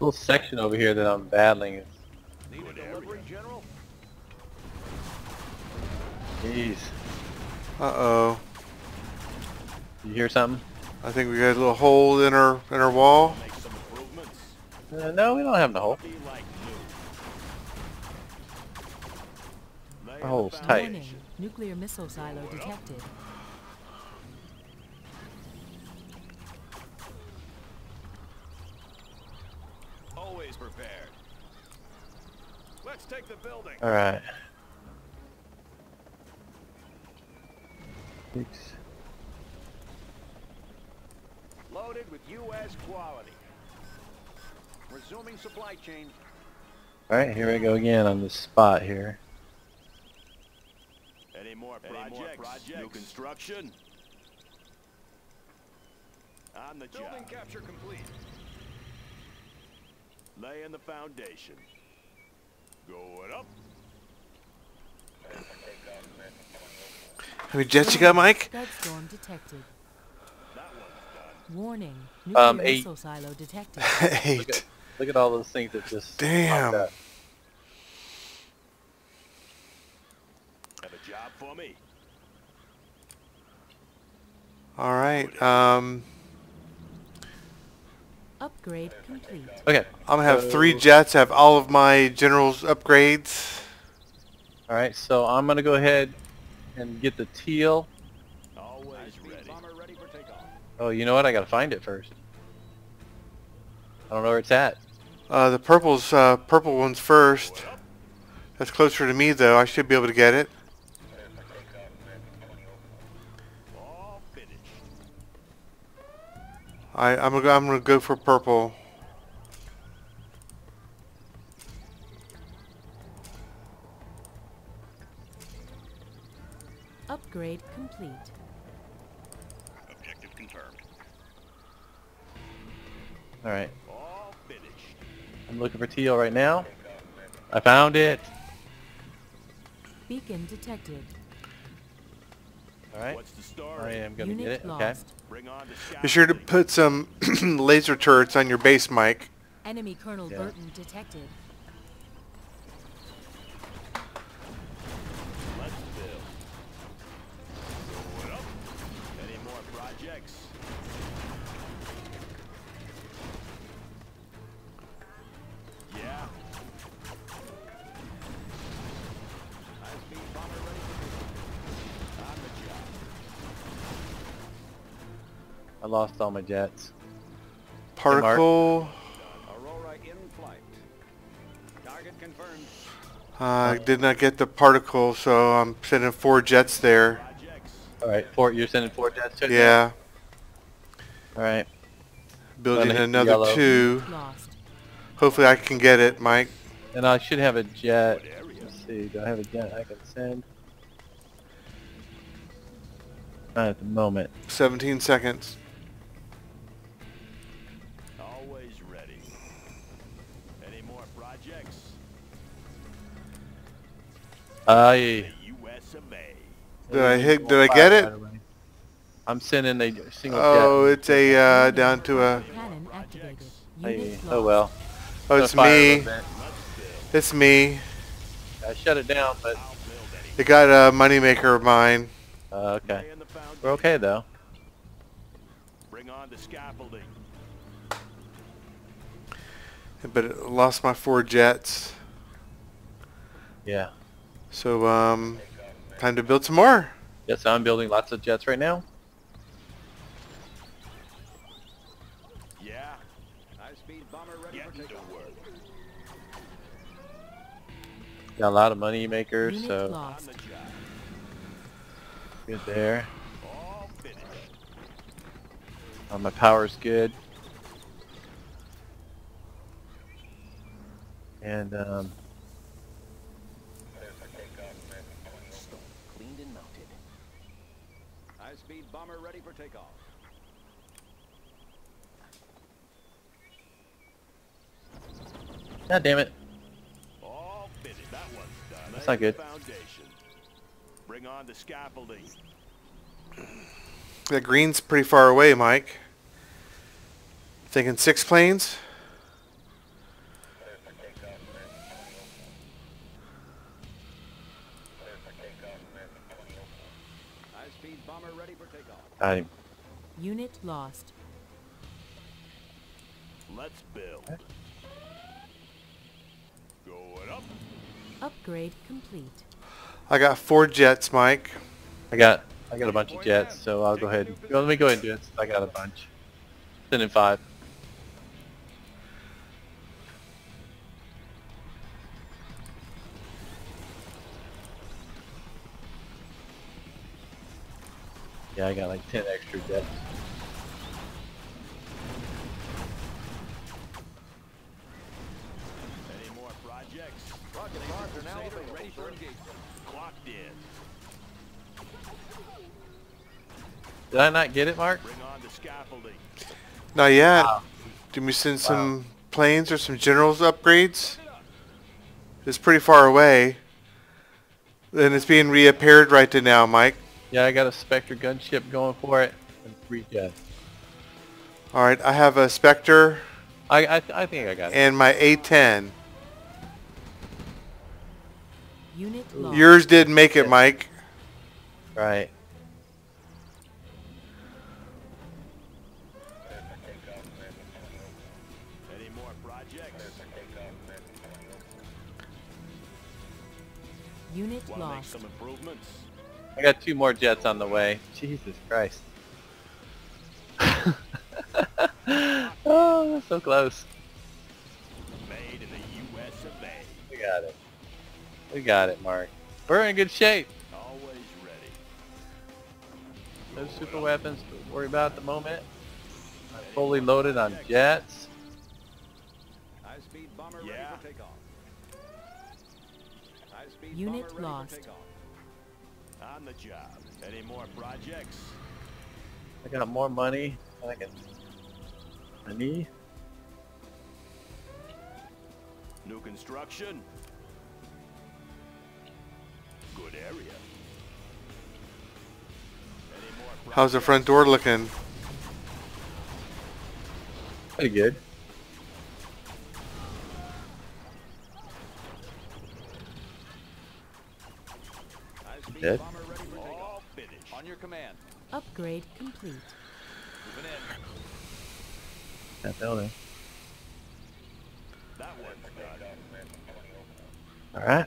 little section over here that I'm battling is Need a delivery, General? Jeez. Uh-oh. You hear something? I think we got a little hole in our in our wall. Make some improvements. Uh, no, we don't have no hole. Be like new. Lay Our hole's tight. Warning. Nuclear missile silo detected. Always prepared. Let's take the building. Alright. Six. Loaded with U.S. quality. Resuming supply chain. Alright, here we go again on this spot here. Any more Any projects? more projects? New construction? On the Building job. capture complete. Laying the foundation. Going up. How many jets you got, Mike? Scud storm detected. That one's. Warning. Nuclear Um, eight. missile silo detected. Eight. Look at all those things that just Damn. up. Have a job for me. All right. Um, Upgrade complete. Okay. I'm gonna have three So- jets. Have all of my generals upgrades. Alright, so I'm gonna go ahead and get the teal. Always ready. ready for takeoff. Oh, you know what? I gotta find it first. I don't know where it's at. Uh, the purple's uh, purple one's first. That's closer to me though. I should be able to get it. I, I'm gonna go, I'm gonna go for purple. Upgrade complete. Objective confirmed. Alright. All finished. I'm looking for teal right now. I found it. Beacon detected. Alright. What's the story? I am gonna Unit get it. lost. Okay. Bring on the scout. Be sure to put some laser turrets on your base, Mike. Enemy Colonel Yeah. Burton detected. Lost all my jets. Particle. Aurora in flight. Target confirmed. I did not get the particle, so I'm sending four jets there. Alright, four you're sending four jets to? Yeah, Alright. building another yellow. two. Lost. Hopefully I can get it, Mike. And I should have a jet. Let's see, do I have a jet I can send? Not at the moment. 17 seconds. I The U.S. of A. Did I hit? Did I get it? I'm sending a single Oh, jet. it's a uh, down to a. Hey, oh well. Oh, it's me. It's me. I shut it down, but I'll build any. It got a moneymaker of mine. uh, okay. Laying the foundation. We're okay though. Bring on the scaffolding. But it lost my four jets. Yeah. So, um, time to build some more. Yes, I'm building lots of jets right now. Yeah. High-speed bomber ready for to takeoff. work. Got a lot of money makers, Unit so On lost. good there. All finished. Uh, my power's good. And um, Cleaned and mounted. High-speed bomber ready for takeoff. God damn it. All finished. That one's done. That's not good. the Foundation. Bring on the scaffolding. That green's pretty far away, Mike. Thinking six planes? High-speed bomber ready for takeoff. Got him. Unit lost. Let's build. Going up. Upgrade complete. I got four jets, Mike. I got I got a bunch of jets, so I'll go ahead. And, well, let me go ahead and do it. I got a bunch. Ten and five. Yeah, I got like ten extra jets. Did I not get it, Mark? Bring on. Not yet. Wow. Did we send some planes or some generals upgrades? It's pretty far away. And it's being reappeared right to now, Mike. Yeah, I got a Spectre gunship going for it and three jets. All right, I have a Spectre I I, I think I got it. and my A-10. Unit lost. Yours didn't make it, Mike. Right. Unit Want to make lost. some improvements? I got two more jets on the way. Jesus Christ. oh, that's so close. Made in the U.S. of A. We got it. We got it, Mark. We're in good shape. Always ready. No super weapons to worry about at the moment. I'm fully loaded on jets. High-speed bomber Yeah. ready for takeoff. High-speed Unit lost. for takeoff. On the job. Any more projects? I got more money than I can. I need. New construction? Good area. Any more How's the front door looking? Pretty good. Command. Upgrade complete. Moving in. That building. That one's done. All right.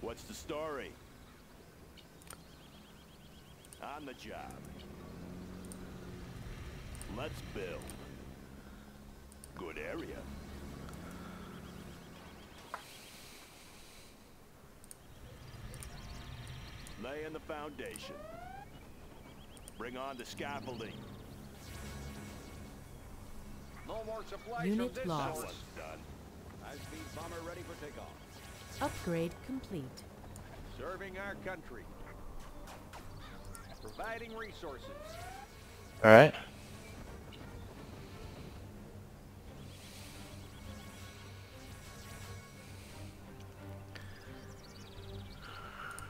What's the story? On the job. Let's build. Good area. Laying the foundation. Bring on the scaffolding. No more supplies Unit from this lost. Source. done. High-speed bomber ready for takeoff. Upgrade complete. Serving our country. Providing resources. All right.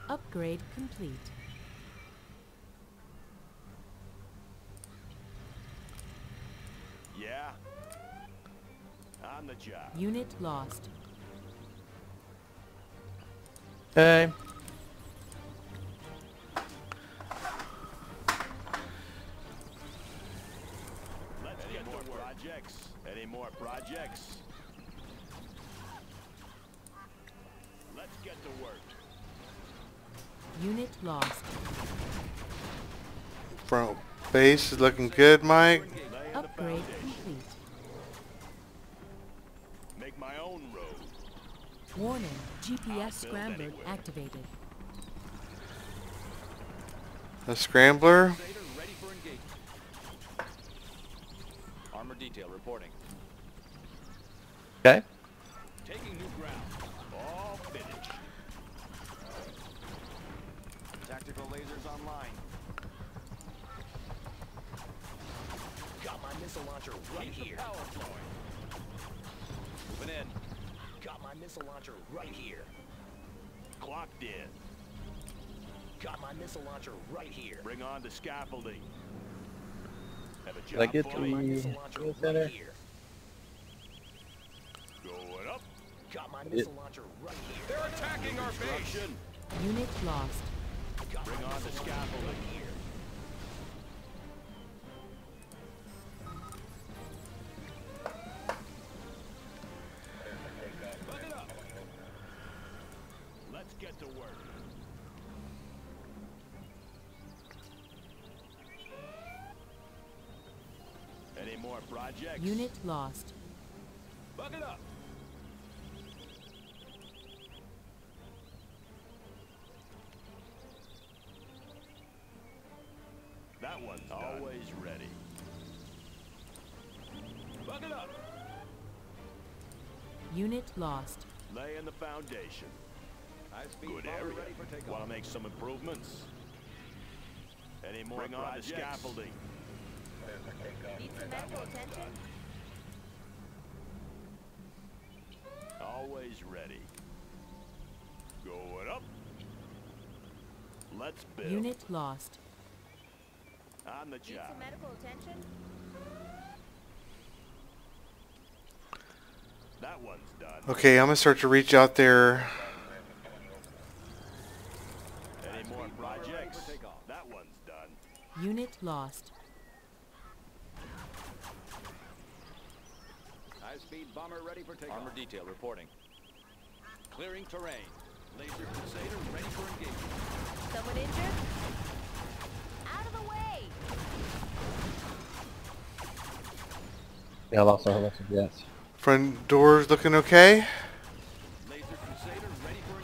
Upgrade complete. Yeah. On the job. Unit lost. Okay. Let's get more projects. Any more projects? Let's get to work. Unit lost. Front base is looking good, Mike. Upgrade complete. Make my own road. Warning. GPS scrambler anywhere. activated. A scrambler. Crusader ready for engagement. Armor detail reporting. Okay. Taking new ground. All finished. Tactical lasers online. Got my missiles missile launcher right Keep here. power flowing. Moving in. Got my missile launcher right here. Clocked in. Got my missile launcher right here. Bring on the scaffolding. Have a Did I job get for to me? My the missile right center? here. Going up. Got my missile launcher right here. They're attacking our base. Construction. Unit lost. Got Bring on the scaffolding. right projects? Unit lost. Look it up. That one's always ready. Look it up. Unit lost. Laying the foundation. High speed Good area. ready for. Want to make some improvements? Any more on the scaffolding. Need some medical attention? Always ready. Going up. Let's build. Unit lost. On the Need some medical attention? That one's done. Okay, I'm gonna start to reach out there. Any more bomber ready for projects? That one's done. Unit lost. High speed bomber ready for takeoff. Armor detail reporting. Clearing terrain. Laser Crusader ready for engagement. Someone injured? Out of the way! Yeah, I lost a whole of jets. Front doors looking okay. Laser Crusader ready for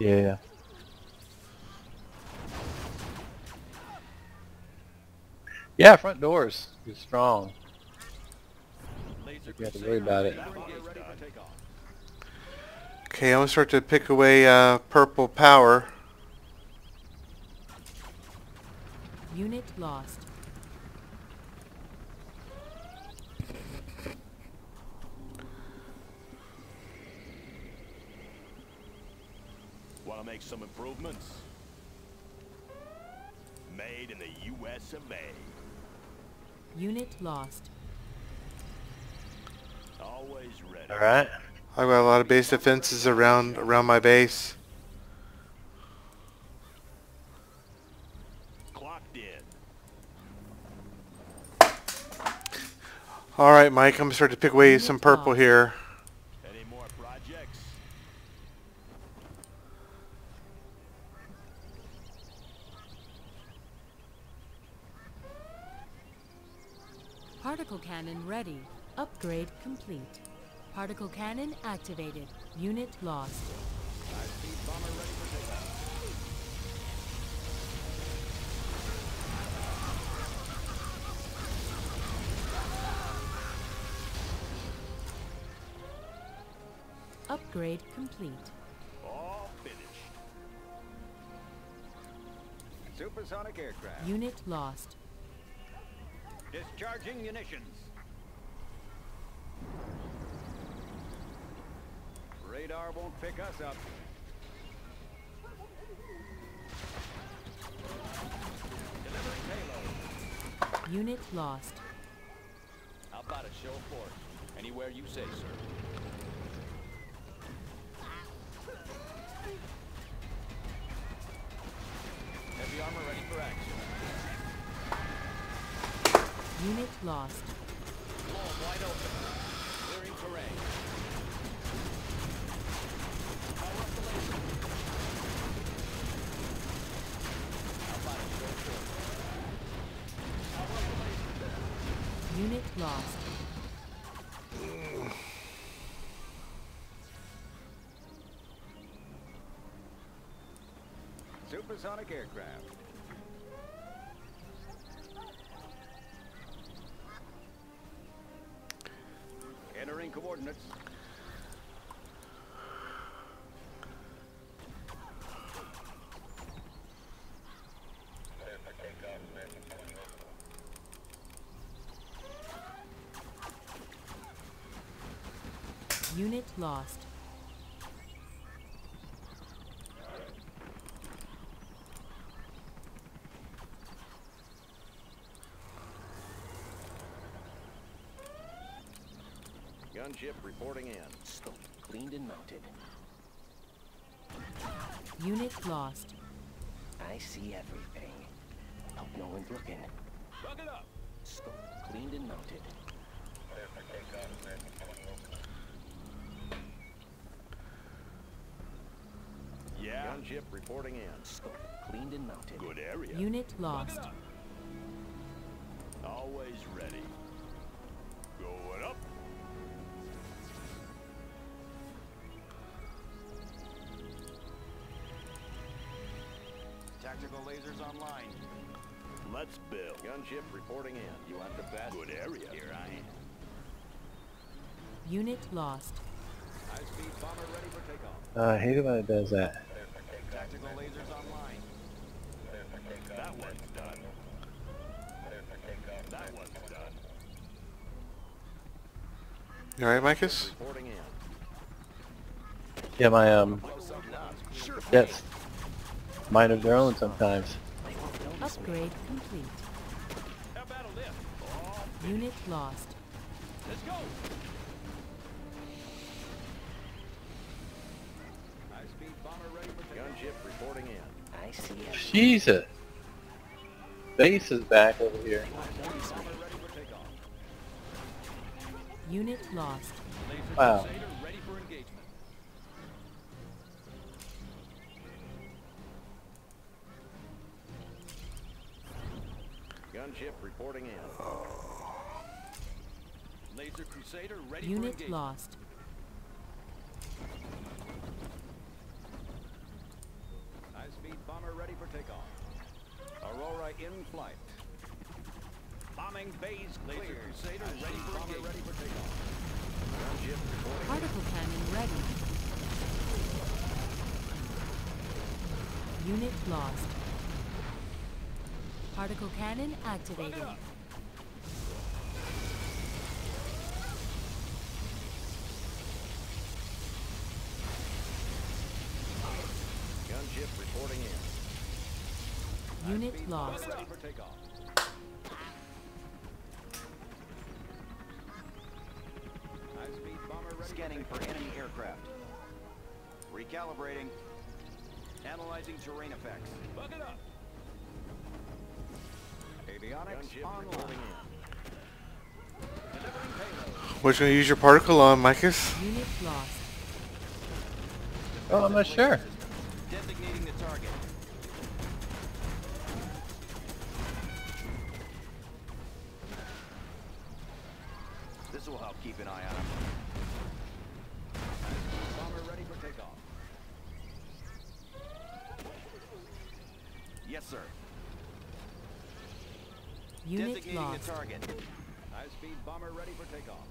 engagement. Yeah. Yeah, front doors is strong. Laser You have to worry about it. for engagement. ready for takeoff. Okay, I'm gonna start to pick away uh, purple power. Unit lost. Want to make some improvements? Made in the U.S. of A. Unit lost. Always ready. All right. I've got a lot of base defenses around around my base. Clocked in. All right, Mike, I'm gonna start to pick away some purple here. Any more projects? Particle cannon ready. Upgrade complete. Particle cannon activated. Unit lost. High speed bomber ready for takeoff. Upgrade complete. All finished. Supersonic aircraft. Unit lost. Discharging munitions. Radar won't pick us up. Delivering payload. Unit lost. How about a show of force? Anywhere you say, sir. Heavy armor ready for action. Unit lost. 'em wide open. Clearing terrain. Power up the laser. How about a show of force? Power up the laser. Unit lost. Supersonic aircraft. Entering coordinates. Unit lost. Gunship reporting in. Scope cleaned and mounted. Unit lost. I see everything. Hope no one's looking. Buck it up. Scope cleaned and mounted. Yeah. Gunship reporting in. Scope cleaned and mounted. Good area. Unit lost. Always ready. Going up. Tactical lasers online. Let's build. Gunship reporting in. You want the best? Good area. Here I am. Unit lost. High-speed bomber ready for takeoff. Uh, I hate when it does that. Tactical lasers online. That one's done. That one's done. You alright, Micus? In. Yeah, my um, Yes. up now. Sure. jets mind of their own sometimes. Upgrade complete. How battle lift? Unit lost. let's go. High-speed bomber ready for takeoff. Gunship reporting in. I see everything. Jesus. Base is back over here. Bomber ready for takeoff. Unit lost. Wow. Crusader ready for engagement. Gunship reporting in. Laser Crusader ready for Unit engagement. lost. High-speed bomber ready for takeoff. Aurora in flight. Bombing base Laser Crusader ready for engagement. ready for takeoff. Gunship Particle cannon ready. Unit lost. Particle cannon activated. Gunship reporting in. Unit lost. Ready for takeoff. High-speed bomber ready Scanning for enemy aircraft. Recalibrating. Analyzing terrain effects. Buck it up. Avionics online. reporting in. What you gonna use your particle on, Micus? Unit lost. Oh, I'm not sure. An eye on him. Bomber ready for takeoff. Yes, sir. Unit Designating lost. the target. High-speed bomber ready for takeoff.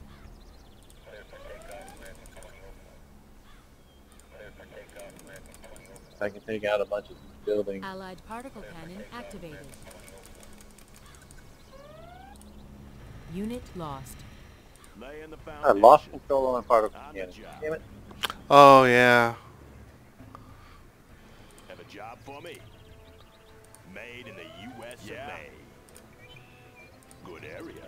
I can take out a bunch of buildings. Allied particle cannon activated. Unit lost. Laying the I lost control on my particle the cannon. Damn it. Oh, yeah. Have a job for me. Made in the U.S. of A. Good area.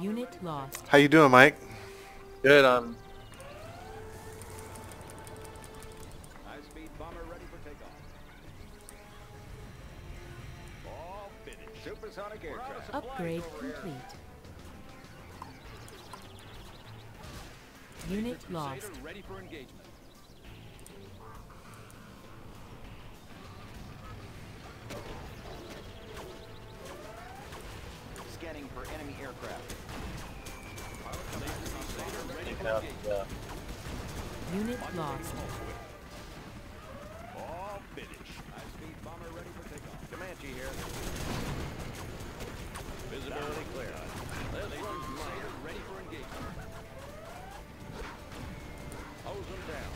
Unit lost. How you doing, Mike? Good, um, Upgrade complete. Unit lost. Ready for engagement. Scanning for enemy aircraft. Laser Crusader ready taking for out engagement. the, Unit lost. All finished. High-speed bomber ready for takeoff. Comanche here. Visibility clear. Laser Crusader ready for engagement. Hose them down.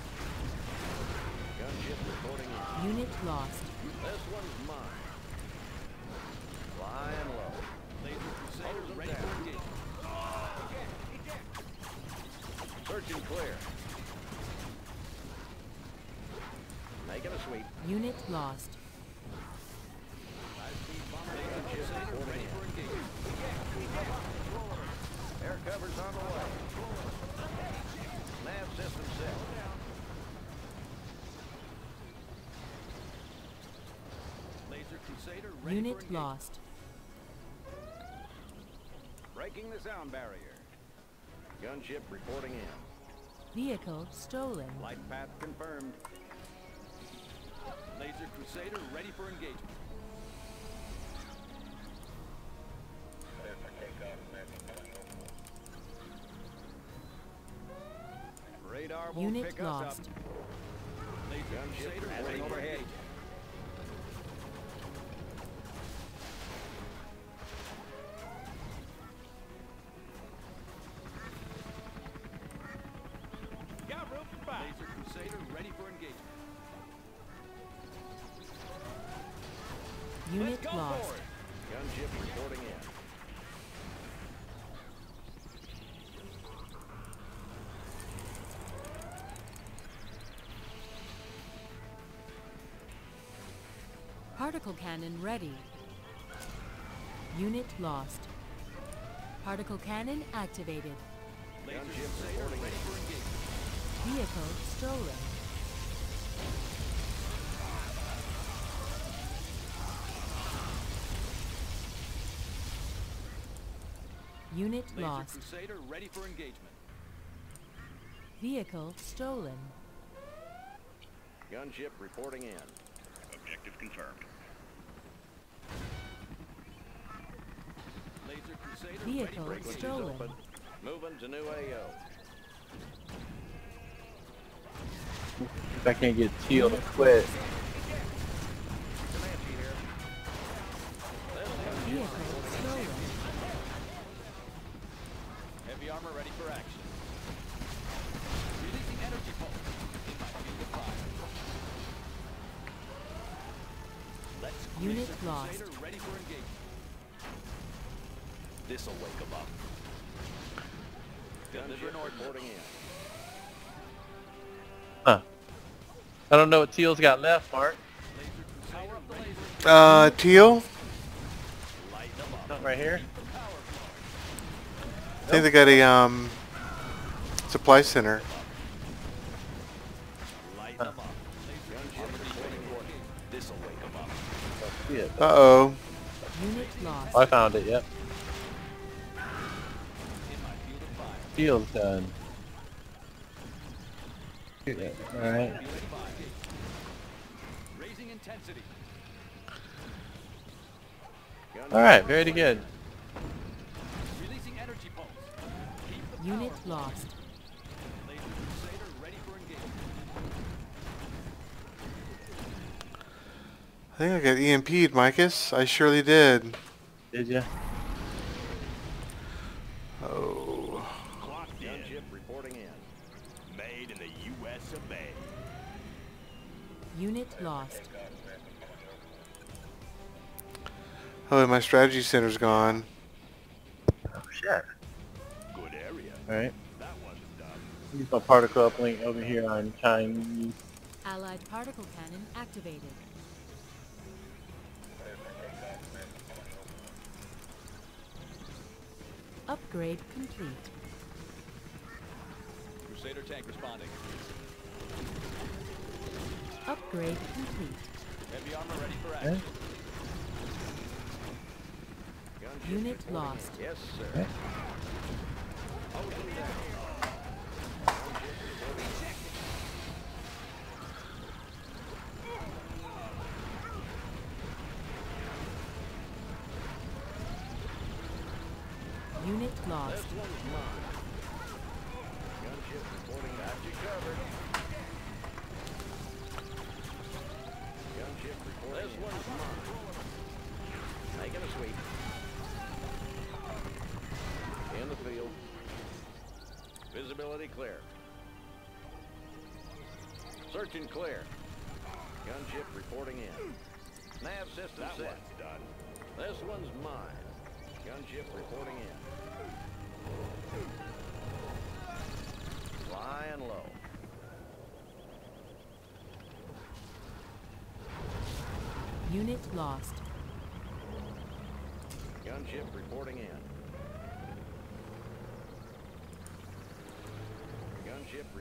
Gunship reporting in. Unit lost. This one's mine. Flying low. Laser Crusader ready down. for engagement. Search and clear. Making a sweep. Unit lost. Cover's on the way. Nav system set. Laser Crusader ready Unit engagement. lost. Breaking the sound barrier. Gunship reporting in. Vehicle stolen. Flight path confirmed. Laser Crusader ready for engagement. Unit pick us lost. up. Laser Gunship Crusader ready overhead. Particle cannon ready. Unit lost. Particle cannon activated. Laser Gunship Crusader reporting ready for engagement. Vehicle stolen. Unit Laser lost. Crusader ready for engagement. Vehicle stolen. Gunship reporting in. Objective confirmed. Laser Crusader ready Vehicle for Frequencies engagement. stolen. open. Moving to new AO. If I can't get Teal to quit. This'll wake 'em up. Deliver an Gunship in. Huh. I don't know what Teal's got left, Mark. Laser Crusader power up the laser. Uh, Teal? Light them up. Not right here. The power flow. I think they got a um supply center. Light them I found it, reporting Raising intensity. Gunship All right. Very good. Releasing energy pulse. Keep the Unit lost. Laser Crusader ready for engagement. I think I got EMP'd, Micus. I surely did. Did ya? Oh. Clocked Gunship reporting in. Made in the U.S. of A. Unit lost. Oh, my strategy center's gone. Oh shit. Good area. All right. That one's done. Use my particle uplink over here on Chinese. Allied particle cannon activated. Upgrade complete. Crusader tank responding. Upgrade complete. Heavy armor ready for Okay. action. Gunship Unit reporting lost. Yes, sir. Okay. Hold them down. Gunship reporting in. Unit lost. Facility clear. Search and clear. Gunship reporting in. Nav system that set. One's done. This one's mine. Gunship reporting in. Flying low. Unit lost. Gunship reporting in.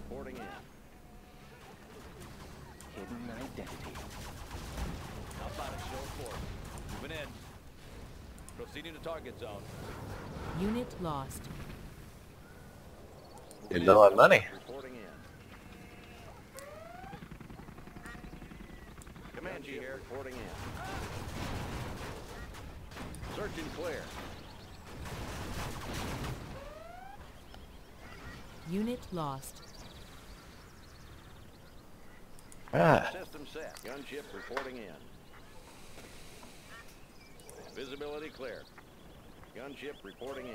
Reporting in. Hidden identity. How about it, show force? Moving in. Proceeding to target zone. Unit lost. You're low on money. Reporting in. Comanche here. Reporting in. Search and clear. Unit lost. Ah, System set. Gunship reporting in. Visibility clear. Gunship reporting in.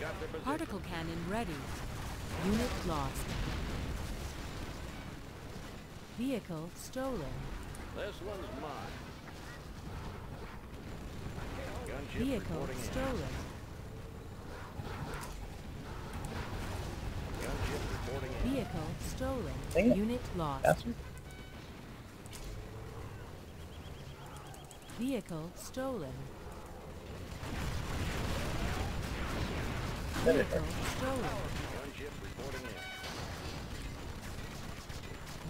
Got their. Particle cannon ready. Unit lost. Vehicle stolen. This one's mine. Gunship Vehicle stolen. in. stolen. Gunship reporting in. Vehicle stolen. Dang it. Unit lost. bastard. Vehicle stolen. Vehicle stolen. Gunship reporting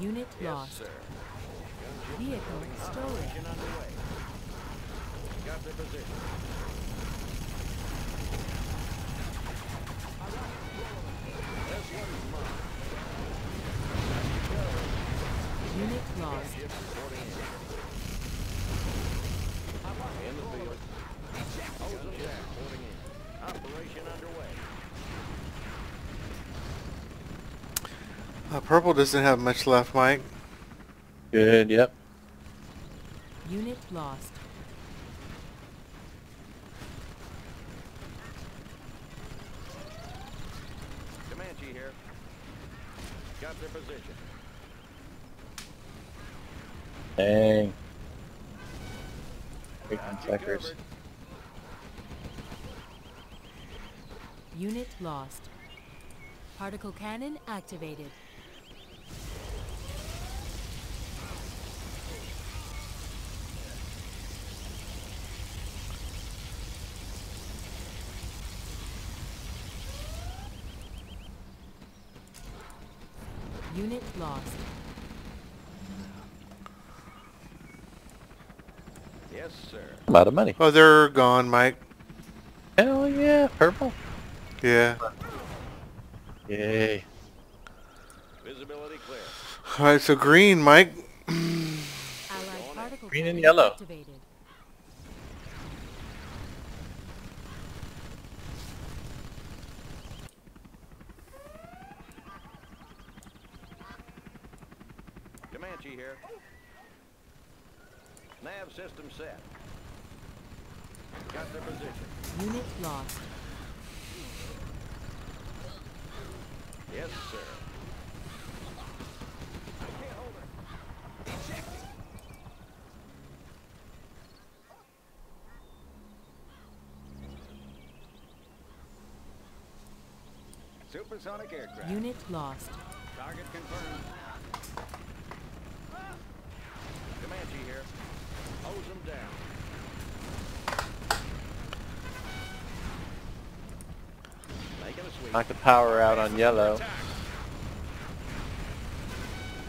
in. Unit Yes, lost. sir. Vehicle stolen. Got their position. This one's mine. Unit lost. Gunship reporting in. In the field. Gunship reporting in. Operation underway. Uh, purple doesn't have much left, Mike. Good, yep. Unit lost. Comanche here. Got their position. Dang. Big Got checkers. Unit lost. Particle cannon activated. Unit lost. Yes, sir. A lot of money. Oh, they're gone, Mike. Hell yeah, purple. Yeah. Yay. Visibility clear. All right, so green, Mike. Green and yellow. activated. Comanche here. Nav system set. Got their position. Unit lost. Yes, sir. Supersonic aircraft. Unit lost. Target confirmed. Comanche here. Hose them down. Making a sweep. Knock the power out on yellow.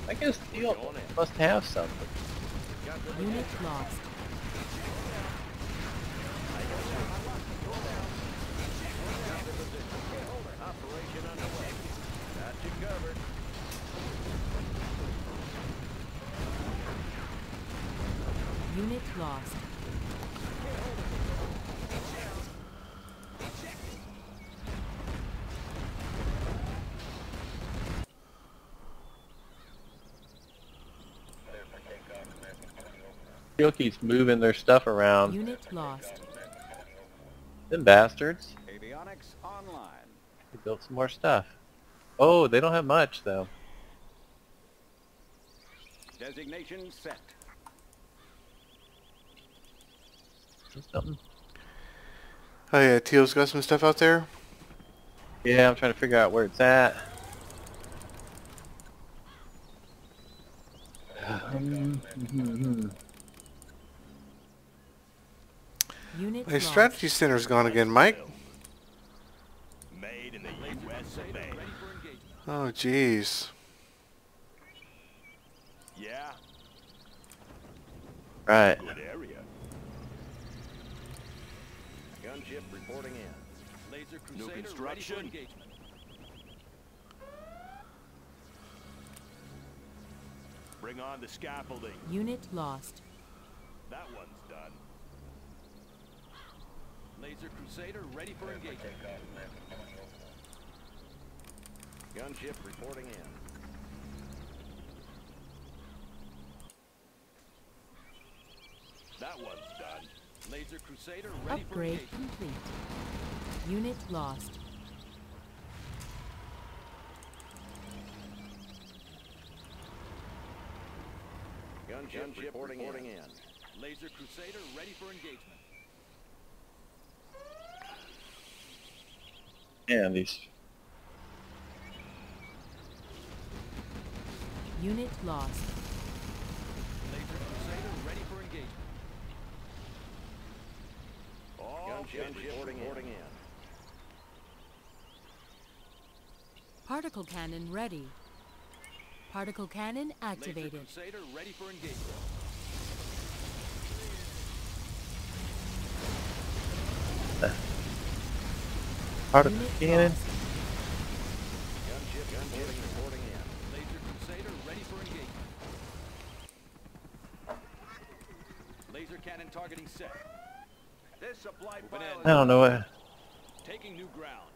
I guess Teal must have something. Unit lost. operation underway. Got you covered. Unit lost. Teal keeps moving their stuff around. Unit lost. Them bastards. Avionics online. They built some more stuff. Oh, they don't have much though. Designation set. Just something. Oh uh, yeah, Teal's got some stuff out there. Yeah, I'm trying to figure out where it's at. Unit My lost. strategy center's gone again, Mike. Made in the U.S. of A. Ready for engagement. Oh, jeez. Yeah, Right. good area. Gunship reporting in. Laser New Crusader ready for construction. engagement. Bring on the scaffolding. Unit lost. That one's done. Laser Crusader ready for engagement. Gunship reporting in. That one's done. Laser Crusader ready Upgrade engagement. complete. Unit lost. Gunship, reporting, in. Laser Crusader ready for engagement. Yeah, these. Unit lost. Laser Crusader ready for engagement. Gunship, reporting, in. Particle cannon ready. Particle cannon Laser activated. Crusader ready for engagement. Part of Unit cannon. lost. Gunship, gunship reporting in. Laser Crusader ready for engagement. Laser cannon targeting set. This supply Moving file in. I don't know what. Taking new ground.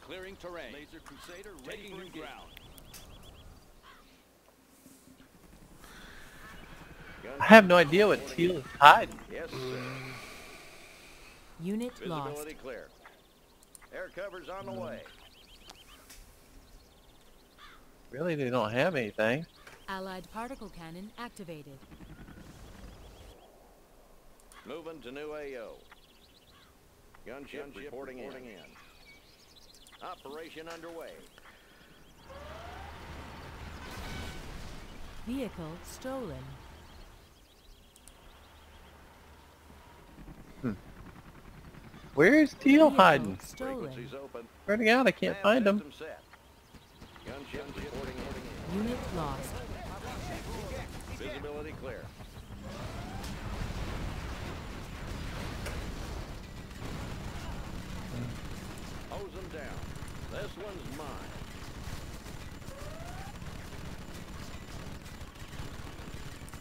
Clearing terrain. Laser Crusader ready Taking new ground. I have no idea what teal is hiding. Yes, sir. Unit lost. Visibility clear. Air cover's on the mm. way. Really, they don't have anything. Allied particle cannon activated. Moving to new AO. Gunship, reporting, in. Operation underway. Vehicle stolen. Hmm. Where is teal Vehicle hiding? stolen. Frequencies open. Where'd he go? I can't Nav find him. set. Gunship reporting in. Unit lost. Visibility clear. Hose them down. This one's mine.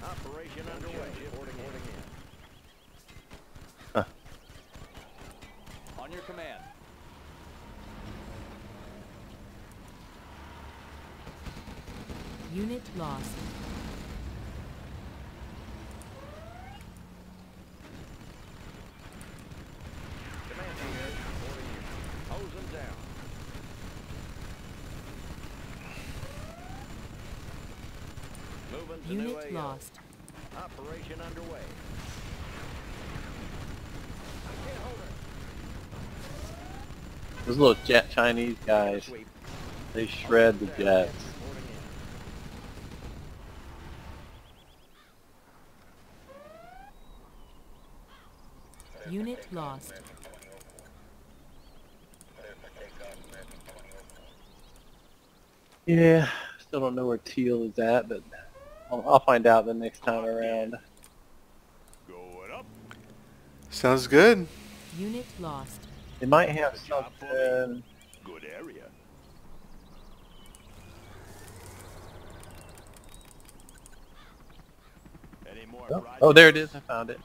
Operation underway. Reporting in. On your command. Unit lost. Comanche here. Reporting in. Hose them down. Moving to new Unit AO. Lost. Operation underway. Those little jet Chinese guys, they shred the jets. Unit lost. Yeah, still don't know where teal is at, but I'll, I'll find out the next time around. Going up. Sounds good. Unit lost. It might have something. Good area. Any more Oh, oh, there it is. I found it.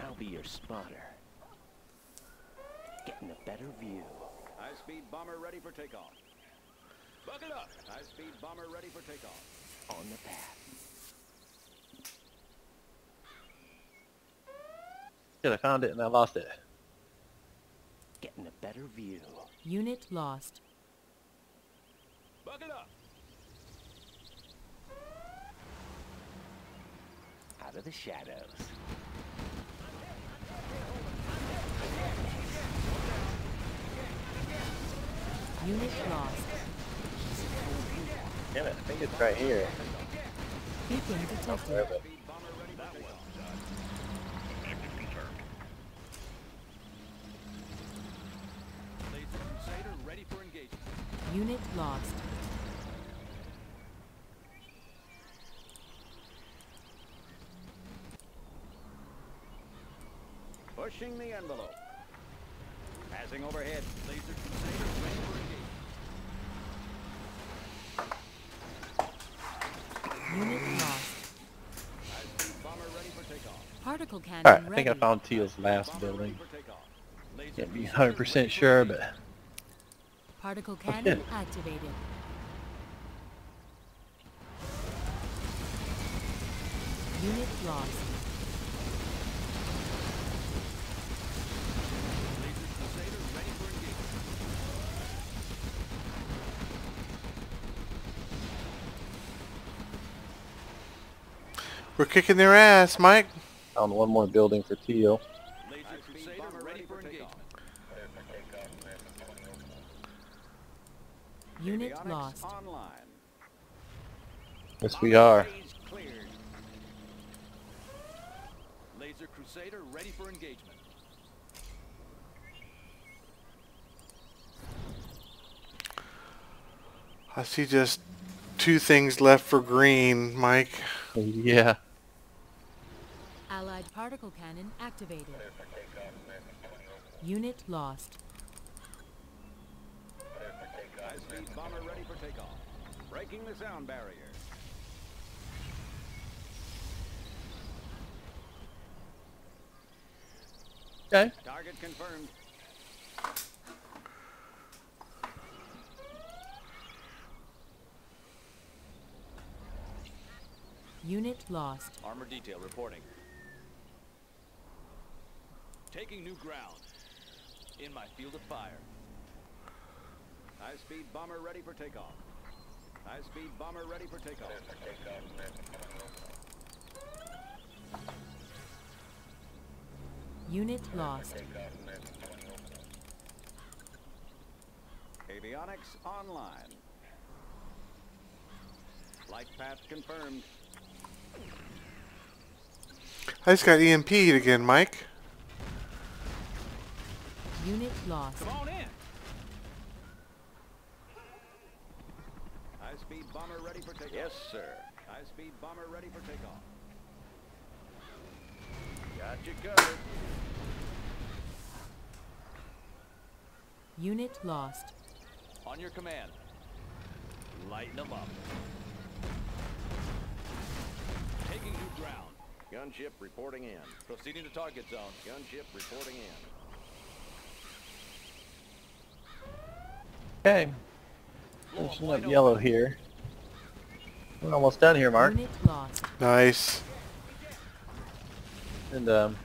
I'll be your spotter. Getting a better view. High-speed bomber ready for takeoff. Buckle up. High-speed bomber ready for takeoff. On the path. Shit, I found it and I lost it. Getting a better view. Unit lost. Buckle up. Out of the shadows. Unit lost. Damn it, I think it's right here. Beacon detected. Where the- Speed bomber ready for takeoff. Unit lost. Pushing the envelope. Passing overhead. Laser Crusader ready for engagement. Unit lost. High-speed bomber ready for takeoff. Particle cannon Alright, I ready. think I found Teal's last Bomber building. for Can't be 100% sure, but engagement. Particle cannon activated. Unit lost. Laser Crusader ready for engagement. We're kicking their ass, Mike. found one more building for Teal. Laser Crusader ready for engagement. Unit lost. online. Yes, we are. Laser Crusader ready for engagement. I see just two things left for green, Mike. Yeah. Allied particle cannon activated. Unit lost. High-speed bomber ready for takeoff. Breaking the sound barrier. Okay. Target confirmed. Unit lost. Armor detail reporting. Taking new ground. In my field of fire. High-speed bomber ready for takeoff. High-speed bomber ready for takeoff. Unit lost. Avionics online. Flight path confirmed. I just got EMP'd again, Mike. Unit lost. on in. High-speed bomber ready for takeoff. Yes, sir. High-speed bomber ready for takeoff. Got you covered. Unit lost. On your command. Lighten them up. Taking new ground. Gunship reporting in. Proceeding to target zone. Gunship reporting in. Okay. Finishing up yellow here. We're almost done here, Mark. Nice. And um,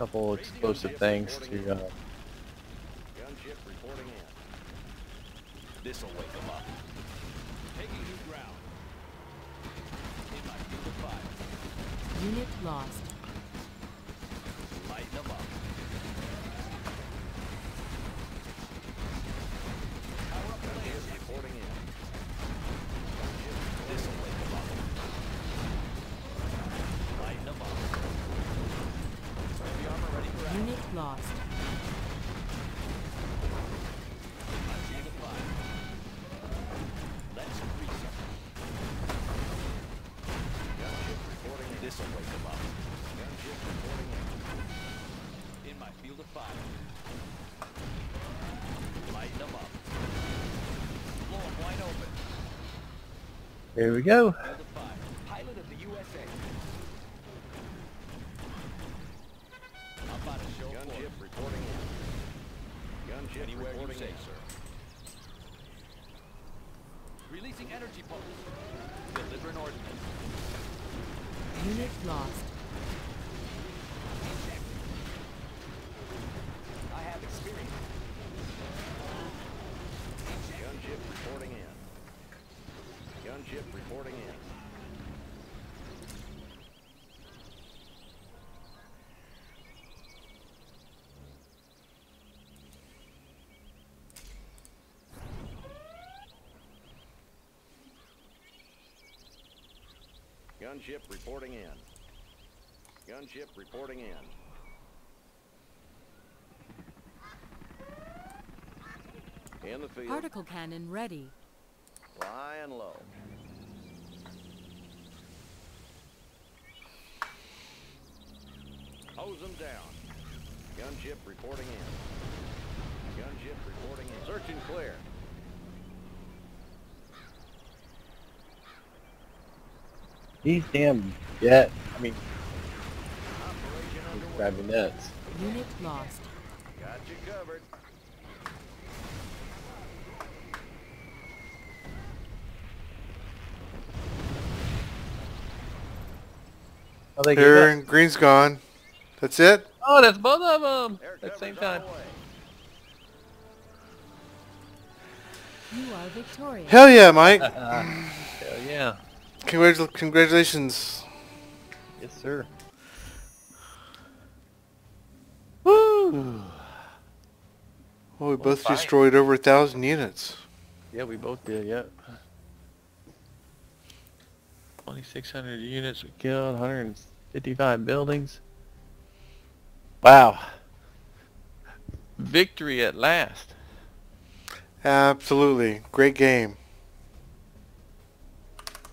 couple explosive things to uh, Gunship reporting in. This'll wake them up. Taking new ground. In my field of fire. Unit lost. Here we go. Field of fire. Pilot of the USA. How about a show of force? Gunship reporting in. Gunship Anywhere you reporting say, in. sir. Releasing energy pulse. Delivering ordnance. Unit lost. I have experience. Gunship reporting in. Gunship reporting in. Gunship reporting in. Gunship reporting in. In the field. Particle cannon ready. Flying low. Hose them down. Gunship reporting in. Gunship reporting in. Search and clear. These damn jet. I mean, Operation it's underway. driving nuts. Unit lost. Got you covered. Oh, they gave Here, and green's gone. That's it? Oh, that's both of them Air at the same time. You are victorious. Hell yeah, Mike. Hell yeah. Congratu- congratulations. Yes, sir. Woo! Well, we both fight. destroyed over a thousand units. Yeah, we both did. Yep. 2,600 units we killed. 155 buildings. Wow. Victory at last. Absolutely. Great game.